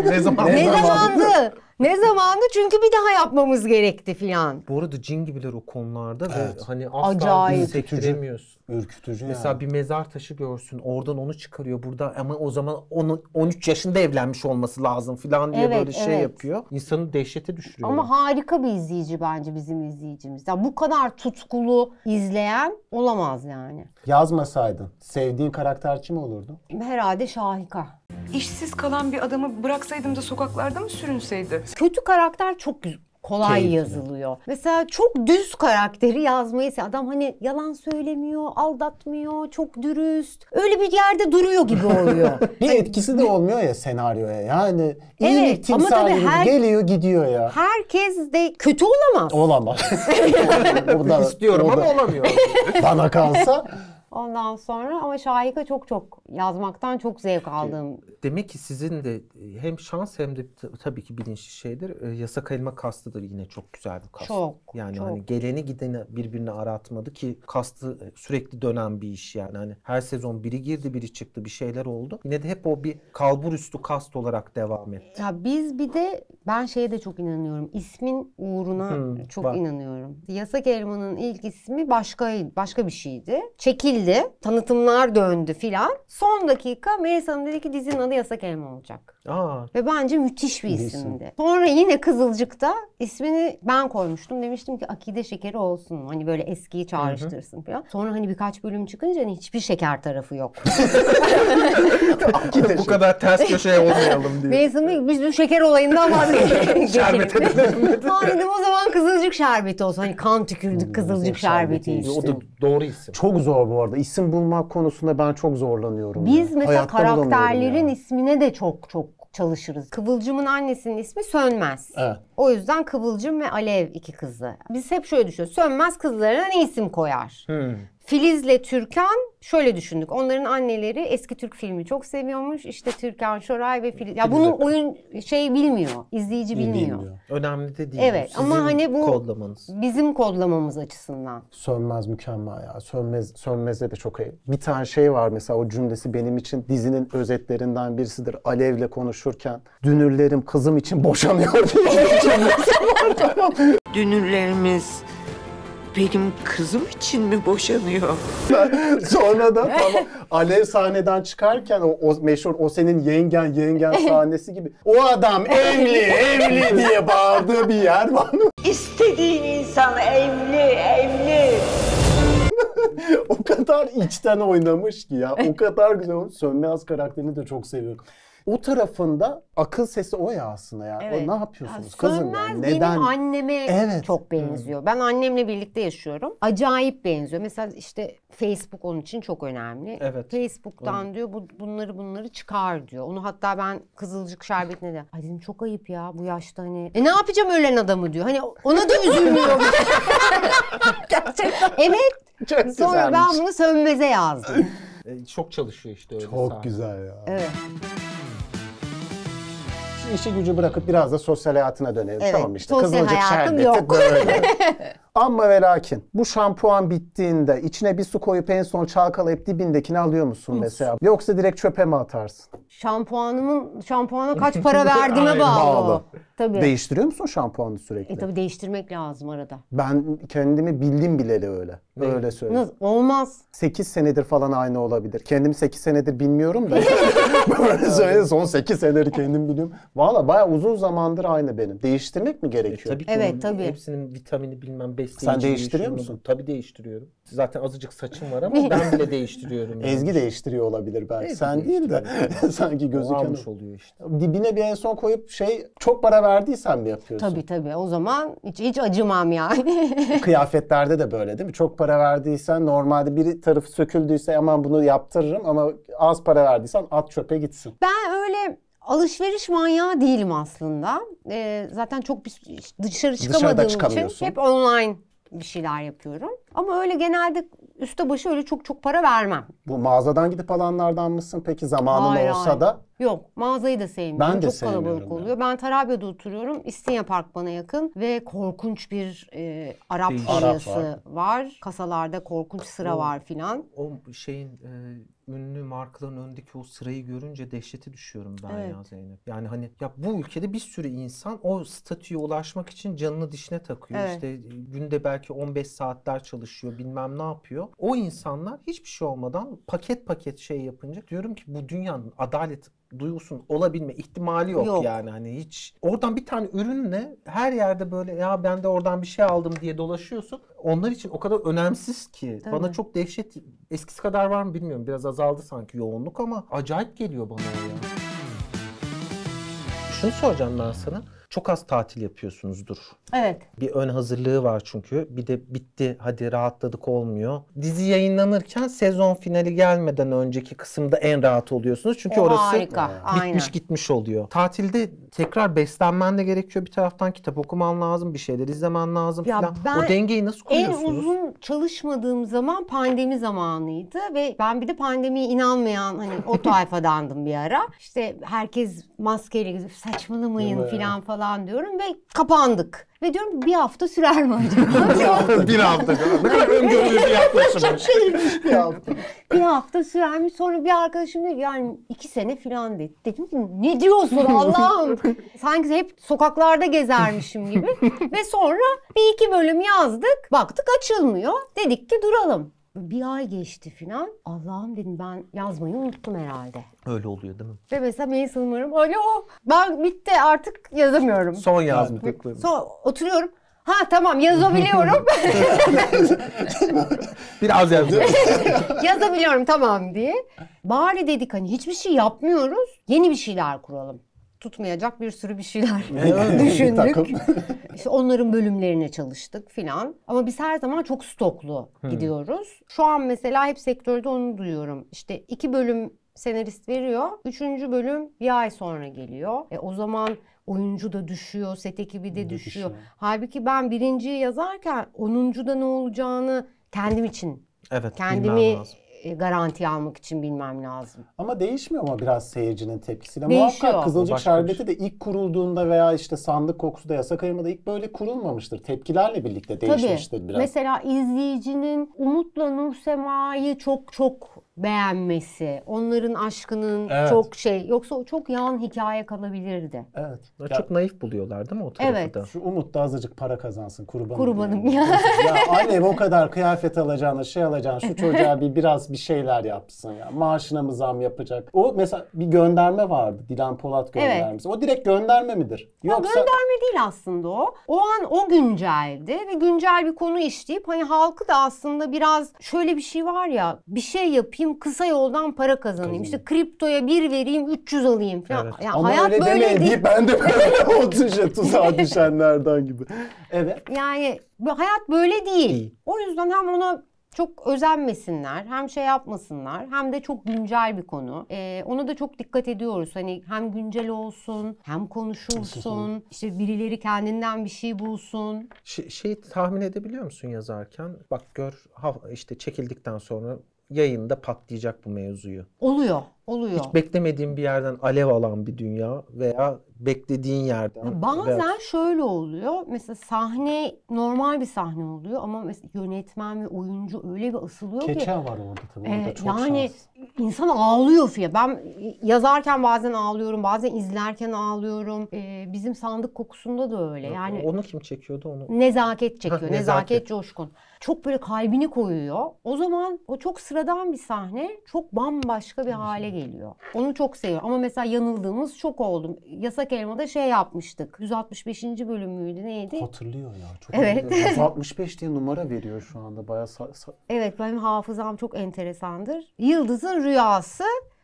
[SPEAKER 2] ne zaman?
[SPEAKER 1] ne zamandı? Ne zamandı? Çünkü bir daha yapmamız gerekti filan.
[SPEAKER 2] Bu arada cin gibiler o konularda
[SPEAKER 3] Evet.
[SPEAKER 2] ve hani asla
[SPEAKER 1] Acayip.
[SPEAKER 2] bizi sektiremiyorsun.
[SPEAKER 3] Ürkütücü
[SPEAKER 2] Mesela
[SPEAKER 3] yani.
[SPEAKER 2] bir mezar taşı görsün oradan onu çıkarıyor burada ama o zaman onu 13 yaşında evlenmiş olması lazım falan diye
[SPEAKER 1] Evet,
[SPEAKER 2] böyle şey
[SPEAKER 1] evet.
[SPEAKER 2] yapıyor. İnsanı dehşete düşürüyor.
[SPEAKER 1] Ama harika bir izleyici bence bizim izleyicimiz. Ya bu kadar tutkulu izleyen olamaz yani.
[SPEAKER 3] Yazmasaydın sevdiğin karakter kim olurdu?
[SPEAKER 1] Herhalde Şahika.
[SPEAKER 5] İşsiz kalan bir adamı bıraksaydım da sokaklarda mı sürünseydi?
[SPEAKER 1] Kötü karakter çok kolay
[SPEAKER 3] Keyifli.
[SPEAKER 1] yazılıyor. Mesela çok düz karakteri yazmayı adam hani yalan söylemiyor, aldatmıyor, çok dürüst. Öyle bir yerde duruyor gibi oluyor.
[SPEAKER 3] Bir etkisi de olmuyor ya senaryoya. Yani iyilik
[SPEAKER 1] Evet, ama
[SPEAKER 3] timsali
[SPEAKER 1] her-
[SPEAKER 3] geliyor gidiyor ya.
[SPEAKER 1] Herkes de kötü olamaz.
[SPEAKER 3] Olamaz. Bu da-
[SPEAKER 2] İstiyorum ama olamıyor.
[SPEAKER 3] Bana kalsa
[SPEAKER 1] Ondan sonra ama Şahika çok çok yazmaktan çok zevk aldığım.
[SPEAKER 2] Demek ki sizin de hem şans hem de tabii ki bilinçli şeydir. E, Yasak elma kastıdır yine çok güzel bir kast.
[SPEAKER 1] Çok,
[SPEAKER 2] Yani
[SPEAKER 1] çok.
[SPEAKER 2] hani geleni gideni birbirine aratmadı ki kastı e, sürekli dönen bir iş yani. Hani her sezon biri girdi biri çıktı bir şeyler oldu. Yine de hep o bir kalbur üstü kast olarak devam etti.
[SPEAKER 1] Ya biz bir de ben şeye de çok inanıyorum. İsmin uğruna
[SPEAKER 2] Hmm,
[SPEAKER 1] çok
[SPEAKER 2] bak.
[SPEAKER 1] inanıyorum. Yasak Elma'nın ilk ismi başka başka bir şeydi. Çekildi. Tanıtımlar döndü filan. Son dakika Melis Hanım dedi ki dizinin adı Yasak Elma olacak.
[SPEAKER 2] Aa
[SPEAKER 1] Ve bence müthiş bir
[SPEAKER 3] Bir isim.
[SPEAKER 1] isimdi. Sonra yine Kızılcık'ta ismini ben koymuştum. Demiştim ki akide şekeri olsun. Hani böyle eskiyi çağrıştırsın falan. Sonra hani birkaç bölüm çıkınca hani hiçbir şeker tarafı yok.
[SPEAKER 2] bu kadar ters köşeye olmayalım diye.
[SPEAKER 1] Hanım biz bu şeker olayından vazgeçelim.
[SPEAKER 2] Şerbet edelim
[SPEAKER 1] dedim o zaman Kızılcık şerbeti olsun. Hani kan tükürdük Kızılcık
[SPEAKER 3] Kızılcık
[SPEAKER 1] şerbeti içtim.
[SPEAKER 2] O da doğru isim.
[SPEAKER 3] çok zor bu arada. İsim bulmak konusunda ben çok zorlanıyorum.
[SPEAKER 1] Biz
[SPEAKER 3] ya.
[SPEAKER 1] mesela
[SPEAKER 3] Hayatta
[SPEAKER 1] karakterlerin ismine de çok çok çalışırız. Kıvılcım'ın annesinin ismi Sönmez.
[SPEAKER 3] Evet.
[SPEAKER 1] O yüzden Kıvılcım ve Alev iki kızı. Biz hep şöyle düşünüyoruz. Sönmez kızlarına ne isim koyar?
[SPEAKER 2] Hmm.
[SPEAKER 1] Filiz'le Türkan şöyle düşündük. Onların anneleri eski Türk filmi çok seviyormuş. İşte Türkan Şoray ve Filiz. Ya bunun oyun şey bilmiyor. izleyici bilmiyor.
[SPEAKER 3] Bilmiyor.
[SPEAKER 2] Önemli de değil.
[SPEAKER 1] Evet,
[SPEAKER 2] bu.
[SPEAKER 1] ama
[SPEAKER 2] Sizin
[SPEAKER 1] hani bu-
[SPEAKER 2] kodlamanız.
[SPEAKER 1] Bizim kodlamamız açısından.
[SPEAKER 3] Sönmez mükemmel ya. Sönmez, Sönmez'de de çok iyi. Bir tane şey var mesela o cümlesi benim için dizinin özetlerinden birisidir. Alev'le konuşurken dünürlerim kızım için boşanıyor diye.
[SPEAKER 6] Dünürlerimiz benim kızım için mi boşanıyor?
[SPEAKER 3] Sonra da tamam, Alev sahneden çıkarken o, o meşhur o senin yengen yengen sahnesi gibi o adam evli evli diye bağırdığı bir yer var.
[SPEAKER 6] İstediğin insan evli, evli.
[SPEAKER 3] o kadar içten oynamış ki ya. O kadar güzel olmuş. Sönmez karakterini de çok seviyorum. O tarafında akıl sesi o ya aslında ya. O ne yapıyorsunuz
[SPEAKER 1] Ya
[SPEAKER 3] kızım
[SPEAKER 1] Sönmez
[SPEAKER 3] ya?
[SPEAKER 1] benim
[SPEAKER 3] Neden?
[SPEAKER 1] anneme
[SPEAKER 3] Evet.
[SPEAKER 1] çok benziyor. Ben annemle birlikte yaşıyorum. Acayip benziyor. Mesela işte Facebook onun için çok önemli.
[SPEAKER 2] Evet.
[SPEAKER 1] Facebook'tan diyor bu, bunları bunları çıkar diyor. Onu hatta ben Kızılcık Şerbeti'ne de ay dedim çok ayıp ya bu yaşta hani. E ne yapacağım ölen adamı diyor. Hani ona da üzülmüyor. Gerçekten. Evet.
[SPEAKER 3] Çok
[SPEAKER 1] Sonra ben
[SPEAKER 3] güzelmiş.
[SPEAKER 1] bunu Sönmez'e yazdım.
[SPEAKER 2] E, Çok çalışıyor işte öyle
[SPEAKER 3] Çok
[SPEAKER 2] sahne.
[SPEAKER 3] güzel ya.
[SPEAKER 1] Evet.
[SPEAKER 3] İşi gücü bırakıp biraz da sosyal hayatına dönelim.
[SPEAKER 1] Evet,
[SPEAKER 3] Tamam işte
[SPEAKER 1] sosyal
[SPEAKER 3] Kızılcık
[SPEAKER 1] hayatım
[SPEAKER 3] şerbeti
[SPEAKER 1] yok.
[SPEAKER 3] böyle. Ama ve lakin bu şampuan bittiğinde içine bir su koyup en son çalkalayıp dibindekini alıyor musun mesela? Yoksa direkt çöpe mi atarsın?
[SPEAKER 1] Şampuanımın şampuana kaç para verdiğime bağlı.
[SPEAKER 3] bağlı.
[SPEAKER 1] o. Tabii.
[SPEAKER 3] Değiştiriyor musun şampuanı sürekli?
[SPEAKER 1] E tabii değiştirmek lazım arada.
[SPEAKER 3] Ben kendimi bildim bileli öyle. Öyle söyleyeyim.
[SPEAKER 1] Nasıl? Olmaz.
[SPEAKER 3] 8 senedir falan aynı olabilir. Kendimi 8 senedir bilmiyorum da. Böyle söyleyeyim son 8 senedir kendim biliyorum. Valla bayağı uzun zamandır aynı benim. Değiştirmek mi
[SPEAKER 2] E,
[SPEAKER 3] gerekiyor?
[SPEAKER 2] tabii ki
[SPEAKER 1] Evet, tabii.
[SPEAKER 2] Hepsinin vitamini bilmem besleyici.
[SPEAKER 3] Sen değiştiriyor musun?
[SPEAKER 2] Tabii değiştiriyorum. Zaten azıcık saçım var ama ben bile değiştiriyorum. yani.
[SPEAKER 3] Ezgi değiştiriyor olabilir belki.
[SPEAKER 2] Ezgi
[SPEAKER 3] Sen değil de sanki gözüken.
[SPEAKER 2] oluyor işte.
[SPEAKER 3] Dibine bir en son koyup şey çok para verdiysen mi yapıyorsun?
[SPEAKER 1] Tabii tabii. O zaman hiç, hiç acımam yani.
[SPEAKER 3] Kıyafetlerde de böyle değil mi? Çok para verdiysen normalde bir tarafı söküldüyse aman bunu yaptırırım ama az para verdiysen at çöpe gitsin.
[SPEAKER 1] ben öyle alışveriş manyağı değilim aslında. Ee, zaten çok bir, dışarı çıkamadığım için hep online bir şeyler yapıyorum. Ama öyle genelde üste başı öyle çok çok para vermem.
[SPEAKER 3] Bu mağazadan gidip alanlardan mısın? Peki zamanın
[SPEAKER 1] Hayır,
[SPEAKER 3] olsa
[SPEAKER 1] hayır.
[SPEAKER 3] da
[SPEAKER 1] Yok mağazayı da sevmiyorum.
[SPEAKER 3] Ben de
[SPEAKER 1] Çok kalabalık
[SPEAKER 3] sevmiyorum ya.
[SPEAKER 1] oluyor. Ben Tarabya'da oturuyorum. İstinye Park bana yakın ve korkunç bir e, Arap furyası
[SPEAKER 3] Arap
[SPEAKER 1] var. Kasalarda korkunç sıra
[SPEAKER 2] O-
[SPEAKER 1] var filan.
[SPEAKER 2] O şeyin e, ünlü markaların önündeki o sırayı görünce dehşete düşüyorum ben
[SPEAKER 1] Evet.
[SPEAKER 2] ya Zeynep. Yani hani ya bu ülkede bir sürü insan o statüye ulaşmak için canını dişine takıyor.
[SPEAKER 1] Evet.
[SPEAKER 2] İşte e, günde belki 15 saatler çalışıyor bilmem ne yapıyor. O insanlar hiçbir şey olmadan paket paket şey yapınca diyorum ki bu dünyanın adalet duygusunun olabilme ihtimali yok,
[SPEAKER 1] Yok.
[SPEAKER 2] yani hani hiç oradan bir tane ürünle her yerde böyle ya ben de oradan bir şey aldım diye dolaşıyorsun. Onlar için o kadar önemsiz ki
[SPEAKER 1] Tabii.
[SPEAKER 2] bana çok dehşet eskisi kadar var mı bilmiyorum. Biraz azaldı sanki yoğunluk ama acayip geliyor bana ya. Şunu soracağım ben sana. Çok az tatil yapıyorsunuzdur.
[SPEAKER 1] Evet.
[SPEAKER 2] Bir ön hazırlığı var çünkü. Bir de bitti hadi rahatladık olmuyor. Dizi yayınlanırken sezon finali gelmeden önceki kısımda en rahat oluyorsunuz. Çünkü
[SPEAKER 1] O
[SPEAKER 2] orası
[SPEAKER 1] harika.
[SPEAKER 2] bitmiş
[SPEAKER 1] Aynen.
[SPEAKER 2] gitmiş oluyor. Tatilde tekrar beslenmen de gerekiyor bir taraftan. Kitap okuman lazım, bir şeyler izlemen lazım
[SPEAKER 1] Ya
[SPEAKER 2] falan.
[SPEAKER 1] ben
[SPEAKER 2] O dengeyi nasıl
[SPEAKER 1] En
[SPEAKER 2] kuruyorsunuz?
[SPEAKER 1] uzun çalışmadığım zaman pandemi zamanıydı ve ben bir de pandemiye inanmayan hani o tayfadandım bir ara. İşte herkes maskeyle saçmalamayın
[SPEAKER 3] Evet.
[SPEAKER 1] filan falan diyorum ve kapandık. Ve diyorum bir hafta sürer mi acaba?
[SPEAKER 2] bir hafta. Ne kadar öngörülü bir yaklaşım.
[SPEAKER 1] Çok şeymiş
[SPEAKER 3] bir hafta.
[SPEAKER 1] bir hafta sürermiş. Sonra bir arkadaşım dedi yani iki sene falan dedi. Dedim ki ne diyorsun Allah'ım? Sanki hep sokaklarda gezermişim gibi. Ve sonra bir iki bölüm yazdık. Baktık açılmıyor. Dedik ki duralım. Bir ay geçti falan. Allah'ım dedim ben yazmayı unuttum herhalde.
[SPEAKER 2] Öyle oluyor değil mi?
[SPEAKER 1] Ve mesela mail sanırım alo ben bitti artık yazamıyorum.
[SPEAKER 2] Son yazdıklarım.
[SPEAKER 1] Sonra oturuyorum. Ha tamam yazabiliyorum.
[SPEAKER 2] Biraz yazdım.
[SPEAKER 1] yazabiliyorum tamam diye. Bari dedik hani hiçbir şey yapmıyoruz. Yeni bir şeyler kuralım. Tutmayacak bir sürü bir şeyler düşündük. İşte onların bölümlerine çalıştık filan. Ama biz her zaman çok stoklu gidiyoruz. Şu an mesela hep sektörde onu duyuyorum. İşte iki bölüm senarist veriyor. Üçüncü bölüm bir ay sonra geliyor. E o zaman oyuncu da düşüyor, set ekibi de düşüyor.
[SPEAKER 3] düşüyor.
[SPEAKER 1] Halbuki ben birinciyi yazarken onuncuda ne olacağını kendim için,
[SPEAKER 2] Evet.
[SPEAKER 1] kendimi e, garantiye almak için bilmem lazım.
[SPEAKER 3] Ama değişmiyor mu biraz seyircinin tepkisiyle?
[SPEAKER 1] Değişiyor.
[SPEAKER 3] Muhakkak Kızılcık Şerbeti de ilk kurulduğunda veya işte Sandık Kokusu da Yasak Ayırma'da ilk böyle kurulmamıştır. Tepkilerle birlikte değişmiştir
[SPEAKER 1] Tabii.
[SPEAKER 3] biraz.
[SPEAKER 1] Mesela izleyicinin Umut'la Nur Sema'yı çok çok beğenmesi, onların aşkının
[SPEAKER 3] Evet.
[SPEAKER 1] çok şey, yoksa o çok yan hikaye kalabilirdi.
[SPEAKER 3] Evet.
[SPEAKER 2] Ya Çok naif buluyorlar değil mi o tarafı
[SPEAKER 1] Evet.
[SPEAKER 2] da?
[SPEAKER 3] Şu Umut da azıcık para kazansın kurbanım.
[SPEAKER 1] Kurbanım ya.
[SPEAKER 3] ya annem o kadar kıyafet alacağına şey alacağına şu çocuğa bir biraz bir şeyler yapsın ya. Maaşına mı zam yapacak? O mesela bir gönderme vardı. Dilan Polat göndermesi. O direkt gönderme midir? Yoksa
[SPEAKER 1] Gönderme değil aslında o. O an o günceldi ve güncel bir konu işleyip hani halkı da aslında biraz şöyle bir şey var ya bir şey yapayım kısa yoldan para kazanayım. İşte kriptoya bir vereyim 300 alayım falan.
[SPEAKER 2] Evet.
[SPEAKER 1] Ya
[SPEAKER 3] ama
[SPEAKER 1] hayat
[SPEAKER 3] öyle
[SPEAKER 1] böyle
[SPEAKER 3] demeyin
[SPEAKER 1] değil.
[SPEAKER 3] deyip ben de böyle o tuşa tuzağa düşenlerden gibi. Evet.
[SPEAKER 1] Yani hayat böyle değil.
[SPEAKER 2] Değil.
[SPEAKER 1] O yüzden hem ona çok özenmesinler, hem şey yapmasınlar, hem de çok güncel bir konu. Ee, ona da çok dikkat ediyoruz. Hani hem güncel olsun, hem konuşulsun, işte birileri kendinden bir şey bulsun.
[SPEAKER 2] Şey, şeyi tahmin edebiliyor musun yazarken? Bak gör işte çekildikten sonra yayında patlayacak bu mevzuyu.
[SPEAKER 1] Oluyor, oluyor.
[SPEAKER 2] Hiç beklemediğin bir yerden alev alan bir dünya veya beklediğin yerden.
[SPEAKER 1] Bazen
[SPEAKER 2] veya-
[SPEAKER 1] şöyle oluyor. Mesela sahne normal bir sahne oluyor ama mesela yönetmen ve oyuncu öyle bir asılıyor ki.
[SPEAKER 3] Keçe var orada tabii.
[SPEAKER 1] Ee,
[SPEAKER 3] Orada çok
[SPEAKER 1] yani
[SPEAKER 3] şans.
[SPEAKER 1] insan ağlıyor filan. Ben yazarken bazen ağlıyorum, bazen izlerken ağlıyorum. Ee, bizim sandık kokusunda da öyle. Yani
[SPEAKER 2] onu kim çekiyordu onu?
[SPEAKER 1] nezaket çekiyor.
[SPEAKER 2] Hah,
[SPEAKER 1] nezaket.
[SPEAKER 2] nezaket.
[SPEAKER 1] coşkun. Çok böyle kalbini koyuyor. O zaman o çok sıradan bir sahne çok bambaşka bir hale geliyor. Onu çok seviyorum. Ama mesela yanıldığımız çok oldum. Yasak Elma'da şey yapmıştık. 165. bölümüydü neydi?
[SPEAKER 3] Hatırlıyor ya. Çok
[SPEAKER 1] Evet.
[SPEAKER 3] 165 diye numara veriyor şu anda. Bayağı sa- sa-
[SPEAKER 1] Evet benim hafızam çok enteresandır. Yıldızın rüyası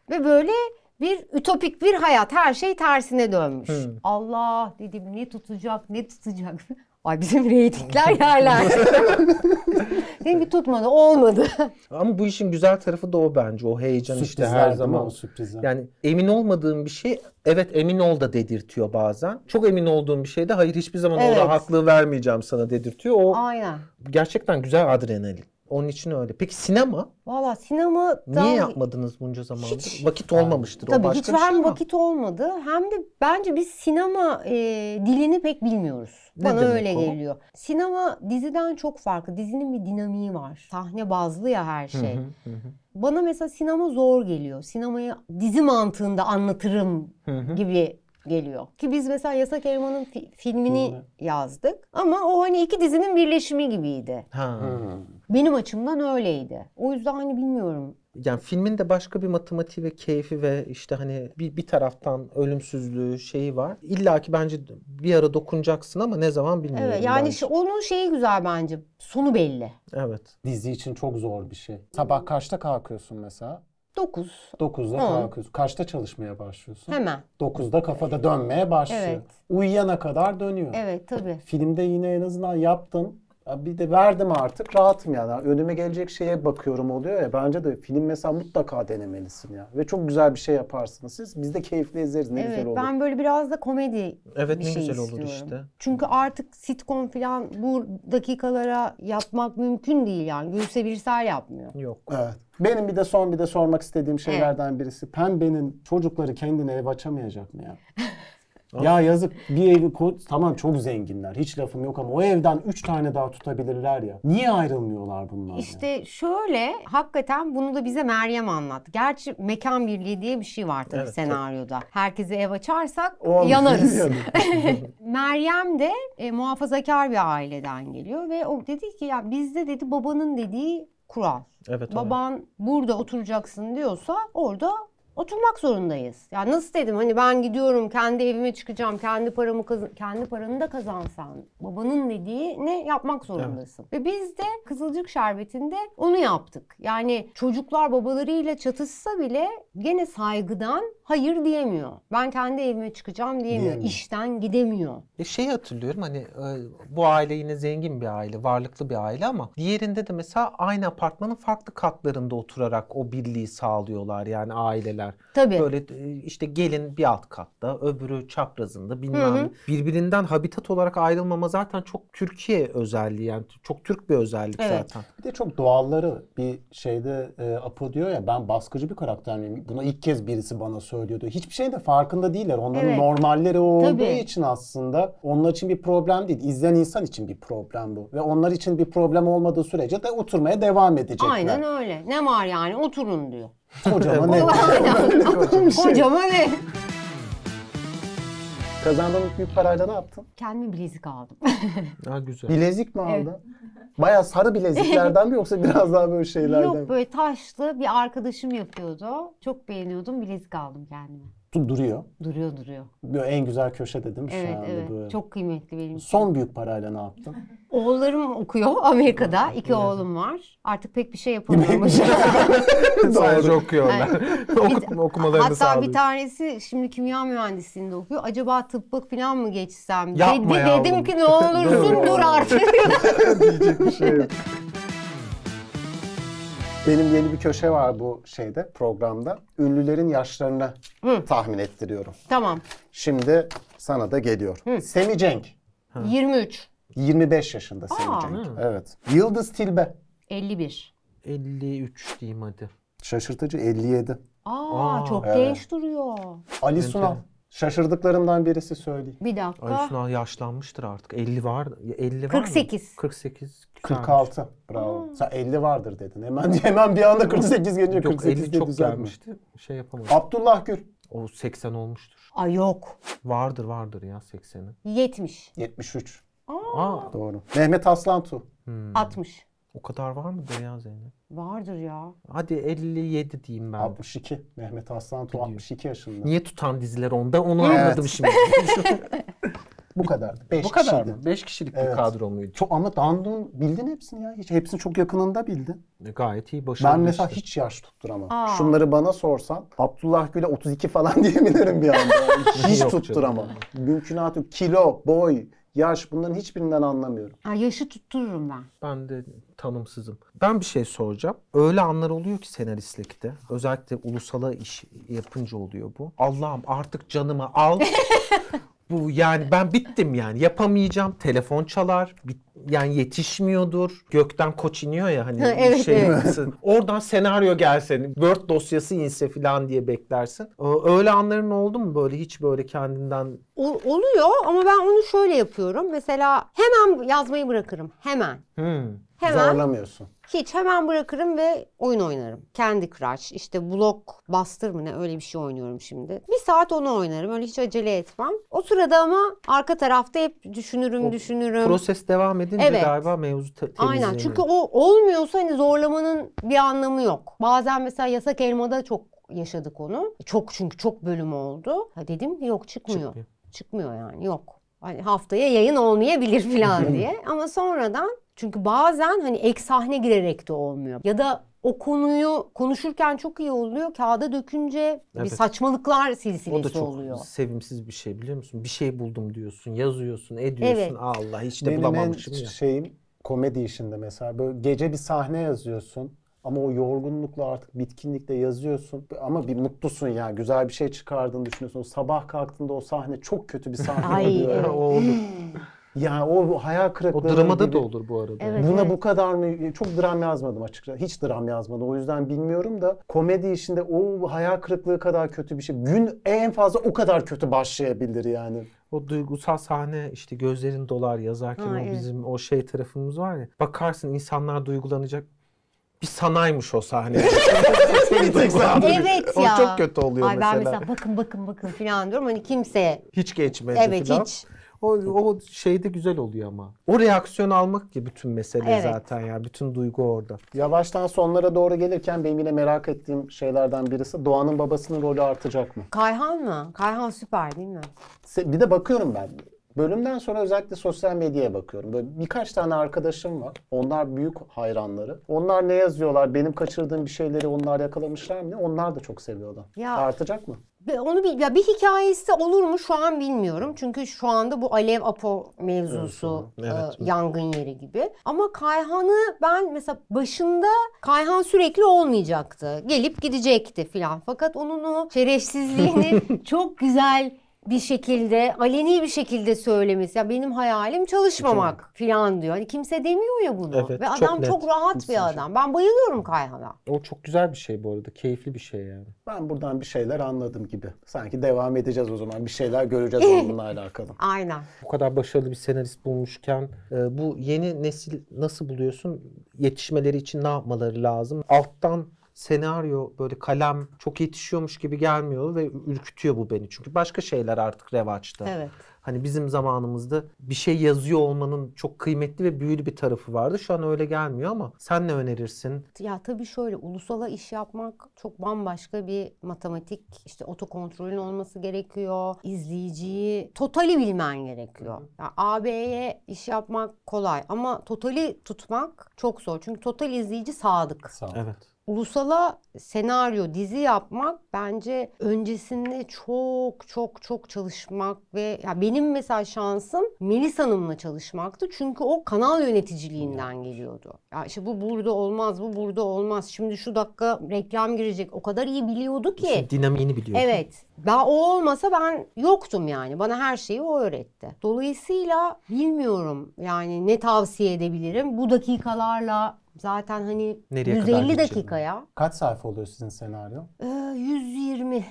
[SPEAKER 1] ve böyle bir ütopik bir hayat. Her şey tersine dönmüş.
[SPEAKER 2] Hmm.
[SPEAKER 1] Allah dedim ne tutacak ne tutacak. Ay bizim reytingler yerler. dedim ki tutmadı olmadı.
[SPEAKER 2] Ama bu işin güzel tarafı da o bence. O heyecan işte
[SPEAKER 3] sürprizler
[SPEAKER 2] her
[SPEAKER 3] değil mi
[SPEAKER 2] zaman.
[SPEAKER 3] o sürprizler?
[SPEAKER 2] Yani emin olmadığın bir şey evet emin ol da dedirtiyor bazen. Çok emin olduğun bir şeyde hayır hiçbir zaman
[SPEAKER 1] Evet.
[SPEAKER 2] orada haklı vermeyeceğim sana dedirtiyor. O
[SPEAKER 1] Aynen.
[SPEAKER 2] gerçekten güzel adrenalin. Onun için öyle. Peki sinema?
[SPEAKER 1] Valla sinema
[SPEAKER 2] Niye yapmadınız bunca zamandır?
[SPEAKER 1] Hiç.
[SPEAKER 2] Vakit olmamıştır. o
[SPEAKER 1] Tabii
[SPEAKER 2] başka
[SPEAKER 1] hiç
[SPEAKER 2] bir şey
[SPEAKER 1] hem
[SPEAKER 2] ama.
[SPEAKER 1] vakit olmadı hem de bence biz sinema e, dilini pek bilmiyoruz.
[SPEAKER 2] Ne
[SPEAKER 1] Bana öyle
[SPEAKER 2] o?
[SPEAKER 1] geliyor. Sinema diziden çok farklı. Dizinin bir dinamiği var. Sahne bazlı ya her şey. Bana mesela sinema zor geliyor. Sinemayı dizi mantığında anlatırım gibi geliyor. Ki biz mesela Yasak Elma'nın fi- filmini
[SPEAKER 3] Filmi.
[SPEAKER 1] yazdık. Ama o hani iki dizinin birleşimi gibiydi.
[SPEAKER 2] Ha.
[SPEAKER 1] Benim açımdan öyleydi. O yüzden hani bilmiyorum.
[SPEAKER 2] Yani filmin de başka bir matematiği ve keyfi ve işte hani bir, bir taraftan ölümsüzlüğü şeyi var. İlla ki bence bir ara dokunacaksın ama ne zaman bilmiyorum.
[SPEAKER 1] Evet yani şu- onun şeyi güzel bence. Sonu belli.
[SPEAKER 2] Evet.
[SPEAKER 3] Dizi için çok zor bir şey. Sabah kaçta kalkıyorsun mesela?
[SPEAKER 1] 9.
[SPEAKER 3] 9'da
[SPEAKER 1] On.
[SPEAKER 3] kalkıyorsun. Kaçta çalışmaya başlıyorsun?
[SPEAKER 1] Hemen.
[SPEAKER 3] 9'da kafada dönmeye başlıyor.
[SPEAKER 1] Evet.
[SPEAKER 3] Uyuyana kadar dönüyor.
[SPEAKER 1] Evet tabii.
[SPEAKER 3] Filmde yine en azından yaptım. Bir de verdim artık rahatım yani. Önüme gelecek şeye bakıyorum oluyor ya. Bence de film mesela mutlaka denemelisin ya. Ve çok güzel bir şey yaparsınız siz. Biz de keyifle izleriz. Ne
[SPEAKER 1] evet
[SPEAKER 3] güzel olur.
[SPEAKER 1] ben böyle biraz da komedi
[SPEAKER 2] Evet,
[SPEAKER 1] bir
[SPEAKER 2] ne
[SPEAKER 1] şey
[SPEAKER 2] güzel olur
[SPEAKER 1] istiyorum.
[SPEAKER 2] işte.
[SPEAKER 1] Çünkü artık sitcom falan bu dakikalara yapmak mümkün değil yani. Gülse Birsel yapmıyor.
[SPEAKER 2] Yok.
[SPEAKER 3] Evet. Benim bir de son bir de sormak istediğim şeylerden birisi. Pembe'nin çocukları kendine ev açamayacak mı ya? ya yazık bir evi ko- tamam çok zenginler hiç lafım yok ama o evden üç tane daha tutabilirler ya. Niye ayrılmıyorlar bunlar? ya?
[SPEAKER 1] İşte şöyle hakikaten bunu da bize Meryem anlattı. Gerçi mekan birliği diye bir şey var tabii
[SPEAKER 2] Evet,
[SPEAKER 1] senaryoda. Herkese ev açarsak
[SPEAKER 3] Olmuyor.
[SPEAKER 1] yanarız. Meryem de e, muhafazakar bir aileden geliyor ve o dedi ki ya bizde dedi babanın dediği kural.
[SPEAKER 2] Evet. öyle.
[SPEAKER 1] Baban burada oturacaksın diyorsa orada oturmak zorundayız. Ya nasıl dedim hani ben gidiyorum kendi evime çıkacağım kendi paramı kazan kendi paranı da kazansan babanın dediği ne yapmak zorundasın. Ve biz de Kızılcık Şerbeti'nde onu yaptık. Yani çocuklar babalarıyla çatışsa bile gene saygıdan hayır diyemiyor. Ben kendi evime çıkacağım diyemiyor.
[SPEAKER 3] Diyemiyor.
[SPEAKER 1] İşten gidemiyor.
[SPEAKER 2] E şeyi hatırlıyorum hani e, bu aile yine zengin bir aile, varlıklı bir aile ama diğerinde de mesela aynı apartmanın farklı katlarında oturarak o birliği sağlıyorlar yani aileler.
[SPEAKER 1] Tabii.
[SPEAKER 2] Böyle e, işte gelin bir alt katta, öbürü çaprazında bilmem.
[SPEAKER 1] Hı hı.
[SPEAKER 2] Birbirinden habitat olarak ayrılmama zaten çok Türkiye özelliği yani çok Türk bir özellik
[SPEAKER 1] Evet.
[SPEAKER 2] zaten.
[SPEAKER 3] Bir de çok doğalları bir şeyde e, Apo diyor ya ben baskıcı bir karakter miyim? Bunu ilk kez birisi bana söylüyordu. Hiçbir şeyin de farkında değiller. Onların
[SPEAKER 1] Evet.
[SPEAKER 3] normalleri o olduğu
[SPEAKER 1] Tabii.
[SPEAKER 3] için aslında onlar için bir problem değil. İzleyen insan için bir problem bu. Ve onlar için bir problem olmadığı sürece de oturmaya devam edecekler.
[SPEAKER 1] Aynen öyle. Ne var yani oturun diyor.
[SPEAKER 3] Kocaman ev.
[SPEAKER 1] Kocaman ev.
[SPEAKER 3] Kazandığın büyük parayla ne yaptın?
[SPEAKER 1] Kendime bilezik aldım.
[SPEAKER 2] Ha güzel.
[SPEAKER 3] Bilezik mi aldın? Bayağı sarı bileziklerden mi yoksa biraz daha böyle şeylerden mi?
[SPEAKER 1] Yok böyle taşlı bir arkadaşım yapıyordu. Çok beğeniyordum. Bilezik aldım kendime.
[SPEAKER 3] Du- Duruyor.
[SPEAKER 1] Duruyor duruyor.
[SPEAKER 3] Böyle en güzel köşede değil mi
[SPEAKER 1] Evet
[SPEAKER 3] şu anda
[SPEAKER 1] evet.
[SPEAKER 3] böyle?
[SPEAKER 1] Çok kıymetli benim için.
[SPEAKER 3] Son büyük parayla ne yaptın?
[SPEAKER 1] Oğullarım okuyor Amerika'da. İki oğlum var. Artık pek bir şey yapamıyorum.
[SPEAKER 2] Sadece okuyorlar.
[SPEAKER 1] Bir-
[SPEAKER 2] Oku- okumalarını
[SPEAKER 1] Hatta bir tanesi şimdi kimya mühendisliğinde okuyor. Acaba tıbba falan mı geçsem?
[SPEAKER 2] Yapma
[SPEAKER 1] Dedi,
[SPEAKER 2] yavrum.
[SPEAKER 1] dedim ki ne olursun dur artık.
[SPEAKER 3] Diyecek bir şey yok. Benim yeni bir köşe var bu şeyde programda. Ünlülerin yaşlarını tahmin ettiriyorum.
[SPEAKER 1] tamam.
[SPEAKER 3] Şimdi sana da geliyor. Semi Cenk.
[SPEAKER 1] 23.
[SPEAKER 3] 25 yaşında Semi
[SPEAKER 1] Aa.
[SPEAKER 3] Cenk. Evet. Yıldız Tilbe.
[SPEAKER 1] 51.
[SPEAKER 2] 53 diyeyim hadi.
[SPEAKER 3] Şaşırtıcı 57.
[SPEAKER 2] Aa,
[SPEAKER 1] Aa, çok
[SPEAKER 3] evet.
[SPEAKER 1] genç duruyor.
[SPEAKER 3] Ali Sunal. Şaşırdıklarımdan birisi söyleyeyim.
[SPEAKER 1] Bir dakika.
[SPEAKER 2] Ay Sunal yaşlanmıştır artık. 50 var. 50 var
[SPEAKER 1] 48.
[SPEAKER 2] mı? 48. güzelmiş.
[SPEAKER 3] 46. Bravo. Sen 50 vardır dedin. Hemen hemen bir anda 48 gelince
[SPEAKER 2] Yok
[SPEAKER 3] 48
[SPEAKER 2] 50
[SPEAKER 3] diye
[SPEAKER 2] çok
[SPEAKER 3] düzeltme.
[SPEAKER 2] gelmişti. Şey yapamadım.
[SPEAKER 3] Abdullah Gül.
[SPEAKER 2] O 80 olmuştur.
[SPEAKER 1] Ay yok.
[SPEAKER 2] Vardır vardır ya 80'i.
[SPEAKER 1] 70.
[SPEAKER 3] 73.
[SPEAKER 2] Aa
[SPEAKER 3] Doğru. Mehmet Aslantu.
[SPEAKER 1] 60.
[SPEAKER 2] o kadar var mıdır ya Zeynep?
[SPEAKER 1] Vardır ya.
[SPEAKER 2] Hadi 57 diyeyim ben. de.
[SPEAKER 3] 62. Mehmet Aslantu 62 yaşında.
[SPEAKER 2] Niye tutan diziler onda onu
[SPEAKER 3] Evet.
[SPEAKER 2] anladım şimdi.
[SPEAKER 3] Bu kadar. 5
[SPEAKER 2] Bu kadar
[SPEAKER 3] kişiydi.
[SPEAKER 2] mı? 5 kişilik
[SPEAKER 3] Evet.
[SPEAKER 2] bir kadro muydu?
[SPEAKER 3] Çok ama Dandun bildin hepsini ya. Hiç hepsini çok yakınında bildin.
[SPEAKER 2] Gayet iyi başarılı.
[SPEAKER 3] Ben mesela
[SPEAKER 2] işte.
[SPEAKER 3] hiç yaş tutturamam.
[SPEAKER 1] Aa.
[SPEAKER 3] Şunları bana sorsan Abdullah Gül'e 32 falan diyebilirim bir anda. hiç tutturamam. Mümkünatı. Kilo, boy, yaş bunların hiçbirinden anlamıyorum.
[SPEAKER 1] Ha, yaşı tuttururum ben.
[SPEAKER 2] Ben de tanımsızım. Ben bir şey soracağım. Öyle anlar oluyor ki senaristlikte. Özellikle ulusala iş yapınca oluyor bu. Allah'ım artık canımı al. Bu yani ben bittim yani. Yapamayacağım. Telefon çalar. Bit- yani yetişmiyordur. Gökten koç iniyor ya hani
[SPEAKER 1] Ha, evet,
[SPEAKER 2] şey
[SPEAKER 1] evet.
[SPEAKER 2] Oradan senaryo gelse, Word dosyası inse falan diye beklersin. Öyle anların oldu mu böyle hiç böyle kendinden
[SPEAKER 1] O- oluyor ama ben onu şöyle yapıyorum. Mesela hemen yazmayı bırakırım. Hemen.
[SPEAKER 2] hmm,
[SPEAKER 1] Hemen.
[SPEAKER 3] Zorlamıyorsun.
[SPEAKER 1] Hiç hemen bırakırım ve oyun oynarım. Candy Crush, işte Block Buster mı ne öyle bir şey oynuyorum şimdi. Bir saat onu oynarım. Öyle hiç acele etmem. O sırada ama arka tarafta hep düşünürüm,
[SPEAKER 2] O
[SPEAKER 1] düşünürüm.
[SPEAKER 2] proses devam edince
[SPEAKER 1] Evet.
[SPEAKER 2] galiba mevzu te-
[SPEAKER 1] Aynen. Çünkü o olmuyorsa hani zorlamanın bir anlamı yok. Bazen mesela Yasak Elma'da çok yaşadık onu. Çok çünkü çok bölüm oldu. Ha dedim yok çıkmıyor.
[SPEAKER 2] Çıkmıyor.
[SPEAKER 1] Çıkmıyor yani yok. Hani haftaya yayın olmayabilir falan diye. Ama sonradan çünkü bazen hani ek sahne girerek de olmuyor. Ya da o konuyu konuşurken çok iyi oluyor. Kağıda dökünce bir
[SPEAKER 2] Evet.
[SPEAKER 1] saçmalıklar
[SPEAKER 2] O
[SPEAKER 1] silsilesi
[SPEAKER 2] da çok
[SPEAKER 1] oluyor.
[SPEAKER 2] sevimsiz bir şey biliyor musun? Bir şey buldum diyorsun, yazıyorsun, ediyorsun.
[SPEAKER 1] Evet.
[SPEAKER 2] Allah hiç de
[SPEAKER 3] Benim en
[SPEAKER 2] bulamamışım ya.
[SPEAKER 3] şeyim komedi işinde mesela böyle gece bir sahne yazıyorsun ama o yorgunlukla artık bitkinlikle yazıyorsun ama bir mutlusun ya güzel bir şey çıkardığını düşünüyorsun. Sabah kalktığında o sahne çok kötü bir sahne
[SPEAKER 1] Ay,
[SPEAKER 3] oluyor.
[SPEAKER 1] evet.
[SPEAKER 2] O.
[SPEAKER 3] Yani o hayal kırıklığı
[SPEAKER 2] O dramada
[SPEAKER 3] gibi.
[SPEAKER 2] da olur bu arada.
[SPEAKER 1] Evet.
[SPEAKER 3] Buna bu kadar mı? Çok dram yazmadım açıkçası. Hiç dram yazmadım. O yüzden bilmiyorum da komedi işinde o hayal kırıklığı kadar kötü bir şey. Gün en fazla o kadar kötü başlayabilir yani.
[SPEAKER 2] O duygusal sahne işte gözlerin dolar yazarken
[SPEAKER 1] Ha,
[SPEAKER 2] o
[SPEAKER 1] evet.
[SPEAKER 2] bizim o şey tarafımız var ya. Bakarsın insanlar duygulanacak. Bir sanaymış o sahne.
[SPEAKER 1] Evet
[SPEAKER 2] O
[SPEAKER 1] ya.
[SPEAKER 2] çok kötü oluyor
[SPEAKER 1] Ay
[SPEAKER 2] mesela.
[SPEAKER 1] ben mesela bakın bakın bakın falan diyorum. Hani kimse
[SPEAKER 2] Hiç geçmedi
[SPEAKER 1] evet
[SPEAKER 2] falan.
[SPEAKER 1] hiç
[SPEAKER 2] O, o şeyde güzel oluyor ama. O reaksiyon almak ki bütün mesele
[SPEAKER 1] Evet.
[SPEAKER 2] zaten ya. Bütün duygu orada.
[SPEAKER 3] Yavaştan sonlara doğru gelirken benim yine merak ettiğim şeylerden birisi Doğan'ın babasının rolü artacak mı?
[SPEAKER 1] Kayhan mı? Kayhan süper değil mi?
[SPEAKER 3] Bir de bakıyorum ben. Bölümden sonra özellikle sosyal medyaya bakıyorum. Böyle birkaç tane arkadaşım var. Onlar büyük hayranları. Onlar ne yazıyorlar? Benim kaçırdığım bir şeyleri onlar yakalamışlar mı? Onlar da çok seviyorlar.
[SPEAKER 1] Ya-
[SPEAKER 3] Artacak mı?
[SPEAKER 1] Onu bil, ya bir hikayesi olur mu şu an bilmiyorum. Çünkü şu anda bu Alev Apo mevzusu
[SPEAKER 2] Evet.
[SPEAKER 1] e, yangın yeri gibi. Ama Kayhan'ı ben mesela başında Kayhan sürekli olmayacaktı. Gelip gidecekti filan. Fakat onun o şerefsizliğini çok güzel bir şekilde, aleni bir şekilde söylemesi. Ya benim hayalim çalışmamak filan diyor. Hani kimse demiyor ya bunu.
[SPEAKER 2] Evet,
[SPEAKER 1] Ve
[SPEAKER 2] çok
[SPEAKER 1] adam
[SPEAKER 2] net.
[SPEAKER 1] çok rahat bir adam. Ben bayılıyorum Kayhan'a.
[SPEAKER 2] O çok güzel bir şey bu arada. Keyifli bir şey yani.
[SPEAKER 3] Ben buradan bir şeyler anladım gibi. Sanki devam edeceğiz o zaman. Bir şeyler göreceğiz onunla alakalı.
[SPEAKER 1] Aynen.
[SPEAKER 2] Bu kadar başarılı bir senarist bulmuşken e, bu yeni nesil nasıl buluyorsun? Yetişmeleri için ne yapmaları lazım? Alttan senaryo böyle kalem çok yetişiyormuş gibi gelmiyor ve ürkütüyor bu beni. Çünkü başka şeyler artık revaçta.
[SPEAKER 1] Evet.
[SPEAKER 2] Hani bizim zamanımızda bir şey yazıyor olmanın çok kıymetli ve büyülü bir tarafı vardı. Şu an öyle gelmiyor ama sen ne önerirsin?
[SPEAKER 1] Ya tabii şöyle ulusala iş yapmak çok bambaşka bir matematik işte otokontrolün olması gerekiyor. İzleyiciyi totali bilmen gerekiyor. Ya AB'ye iş yapmak kolay ama totali tutmak çok zor. Çünkü total izleyici sadık.
[SPEAKER 3] Sağ ol.
[SPEAKER 2] Evet.
[SPEAKER 1] Ulusala senaryo, dizi yapmak bence öncesinde çok çok çok çalışmak ve ya benim mesela şansım Melis Hanım'la çalışmaktı. Çünkü o kanal yöneticiliğinden geliyordu. Ya işte bu burada olmaz, bu burada olmaz. Şimdi şu dakika reklam girecek. O kadar iyi biliyordu ki.
[SPEAKER 2] İşin dinamiğini biliyor.
[SPEAKER 1] Evet. Daha o olmasa ben yoktum yani. Bana her şeyi o öğretti. Dolayısıyla bilmiyorum yani ne tavsiye edebilirim. Bu dakikalarla zaten hani
[SPEAKER 2] Nereye kadar
[SPEAKER 1] 150
[SPEAKER 2] gidecek?
[SPEAKER 1] dakikaya
[SPEAKER 3] Kaç sayfa oluyor sizin senaryo?
[SPEAKER 1] e, 120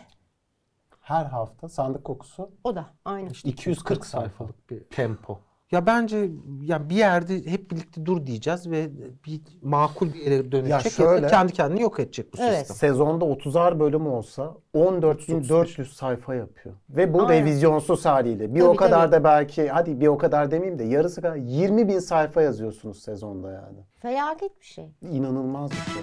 [SPEAKER 3] Her hafta sandık kokusu
[SPEAKER 1] o da aynı.
[SPEAKER 2] İşte
[SPEAKER 3] 240
[SPEAKER 2] 240 sayfalık bir tempo. Ya bence ya bir yerde hep birlikte dur diyeceğiz ve bir makul bir yere dönecek ya,
[SPEAKER 3] şöyle-
[SPEAKER 2] kendi kendini yok edecek bu
[SPEAKER 1] Evet.
[SPEAKER 2] sistem.
[SPEAKER 3] Sezonda 30'ar bölüm olsa 14.400 sayfa yapıyor. Ve bu
[SPEAKER 1] Aynen.
[SPEAKER 3] revizyonsuz haliyle. Bir
[SPEAKER 1] Tabii,
[SPEAKER 3] o kadar
[SPEAKER 1] tabii.
[SPEAKER 3] da belki hadi bir o kadar demeyeyim de yarısı kadar 20 bin sayfa yazıyorsunuz sezonda yani.
[SPEAKER 1] Felaket bir şey.
[SPEAKER 3] İnanılmaz bir şey.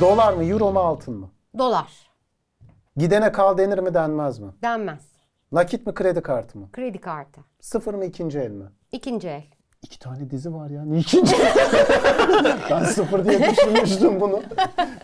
[SPEAKER 3] Dolar mı, euro mu, altın mı?
[SPEAKER 1] Dolar
[SPEAKER 3] Gidene kal denir mi denmez mi?
[SPEAKER 1] denmez.
[SPEAKER 3] Nakit mi, kredi kartı mı?
[SPEAKER 1] Kredi kartı.
[SPEAKER 3] Sıfır mı, ikinci el mi?
[SPEAKER 1] İkinci el.
[SPEAKER 3] İki tane dizi var ya. Niye ikinci el? ben sıfır diye düşünmüştüm bunu.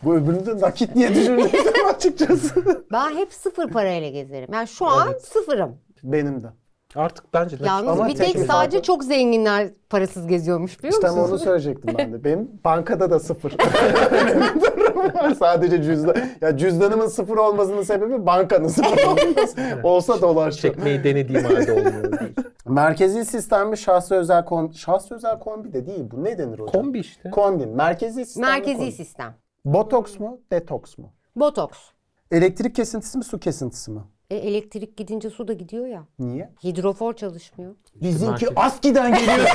[SPEAKER 3] Bu öbürünü de nakit diye düşünmüştüm açıkçası.
[SPEAKER 1] Ben hep sıfır parayla gezerim. Yani şu an sıfırım.
[SPEAKER 3] Benim de.
[SPEAKER 2] Artık bence nakit-
[SPEAKER 1] Yalnız
[SPEAKER 3] Ama
[SPEAKER 1] bir
[SPEAKER 3] tek
[SPEAKER 1] tek sadece
[SPEAKER 3] farkı-
[SPEAKER 1] çok zenginler parasız geziyormuş biliyor
[SPEAKER 3] İşte
[SPEAKER 1] musunuz?
[SPEAKER 3] onu söyleyecektim ben de. Benim bankada da sıfır. Sadece cüzdan. Ya cüzdanımın sıfır olmasının sebebi bankanın sıfır olması. Olsa dolaşacak.
[SPEAKER 2] Çekmeyi denediğim halde olmuyor.
[SPEAKER 3] Merkezi sistem mi şahsi özel kombi? Şahsi özel kombi de değil bu. Ne denir hocam?
[SPEAKER 2] Kombi işte.
[SPEAKER 3] Kombi. Merkezi sistem
[SPEAKER 1] Merkezi
[SPEAKER 3] kombi?
[SPEAKER 1] sistem.
[SPEAKER 3] Botoks mu? Detoks mu?
[SPEAKER 1] Botoks.
[SPEAKER 3] Elektrik kesintisi mi? Su kesintisi mi?
[SPEAKER 1] E, elektrik gidince su da gidiyor ya.
[SPEAKER 3] Niye?
[SPEAKER 1] Hidrofor çalışmıyor.
[SPEAKER 3] Bizimki ASKİ'den geliyor.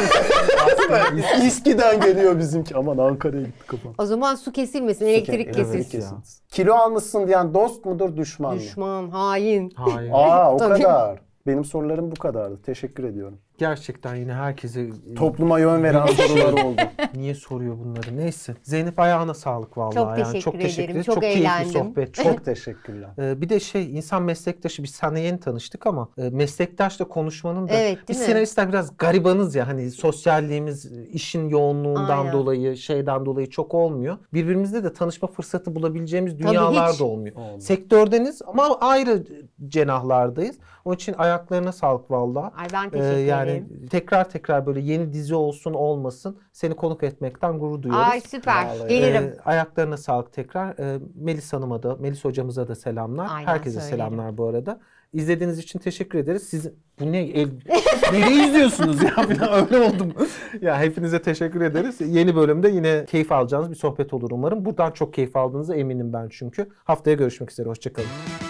[SPEAKER 3] İSKİ'den geliyor bizimki. Aman Ankara'ya gitti kafam.
[SPEAKER 1] O zaman su kesilmesin, elektrik kesilsin.
[SPEAKER 3] Kilo almışsın diyen dost mudur düşman mı?
[SPEAKER 1] Düşman, hain.
[SPEAKER 2] Hayır.
[SPEAKER 3] Aa o
[SPEAKER 1] Tabii.
[SPEAKER 3] kadar. Benim sorularım bu kadardı. Teşekkür ediyorum.
[SPEAKER 2] Gerçekten yine herkese
[SPEAKER 3] Topluma yön veren sorular oldu.
[SPEAKER 2] niye soruyor bunları? Neyse. Zeynep ayağına sağlık vallahi.
[SPEAKER 1] Çok
[SPEAKER 2] yani.
[SPEAKER 1] teşekkür
[SPEAKER 2] çok teşekkür
[SPEAKER 1] ederim.
[SPEAKER 2] ederiz.
[SPEAKER 1] Çok
[SPEAKER 2] keyifli
[SPEAKER 1] eğlendim.
[SPEAKER 2] sohbet. Çok
[SPEAKER 3] Çok teşekkürler.
[SPEAKER 2] Ee, bir de şey insan meslektaşı biz seninle yeni tanıştık ama e, meslektaşla konuşmanın da
[SPEAKER 1] Evet,
[SPEAKER 2] biz
[SPEAKER 1] mi?
[SPEAKER 2] senaristler biraz garibanız ya hani sosyalliğimiz işin yoğunluğundan
[SPEAKER 1] Aynen.
[SPEAKER 2] dolayı şeyden dolayı çok olmuyor. Birbirimizle de tanışma fırsatı bulabileceğimiz dünyalar da olmuyor.
[SPEAKER 3] Olmuyor.
[SPEAKER 2] Sektördeniz ama ayrı cenahlardayız. Onun için ayaklarına sağlık vallahi.
[SPEAKER 1] Ay ben
[SPEAKER 2] Ee,
[SPEAKER 1] teşekkür
[SPEAKER 2] yani
[SPEAKER 1] ederim.
[SPEAKER 2] tekrar tekrar böyle yeni dizi olsun olmasın seni konuk etmekten gurur duyuyoruz.
[SPEAKER 1] Ay süper.
[SPEAKER 3] Vallahi.
[SPEAKER 1] Gelirim.
[SPEAKER 2] Ee, ayaklarına sağlık tekrar. Ee, Melis Hanım'a da, Melis hocamıza da selamlar.
[SPEAKER 1] Aynen,
[SPEAKER 2] Herkese
[SPEAKER 1] söylerim.
[SPEAKER 2] selamlar bu arada. İzlediğiniz için teşekkür ederiz. Siz bu ne el, nereye izliyorsunuz ya falan öyle oldum. ya hepinize teşekkür ederiz. Yeni bölümde yine keyif alacağınız bir sohbet olur umarım. Buradan çok keyif aldığınıza eminim ben çünkü. Haftaya görüşmek üzere. Hoşçakalın.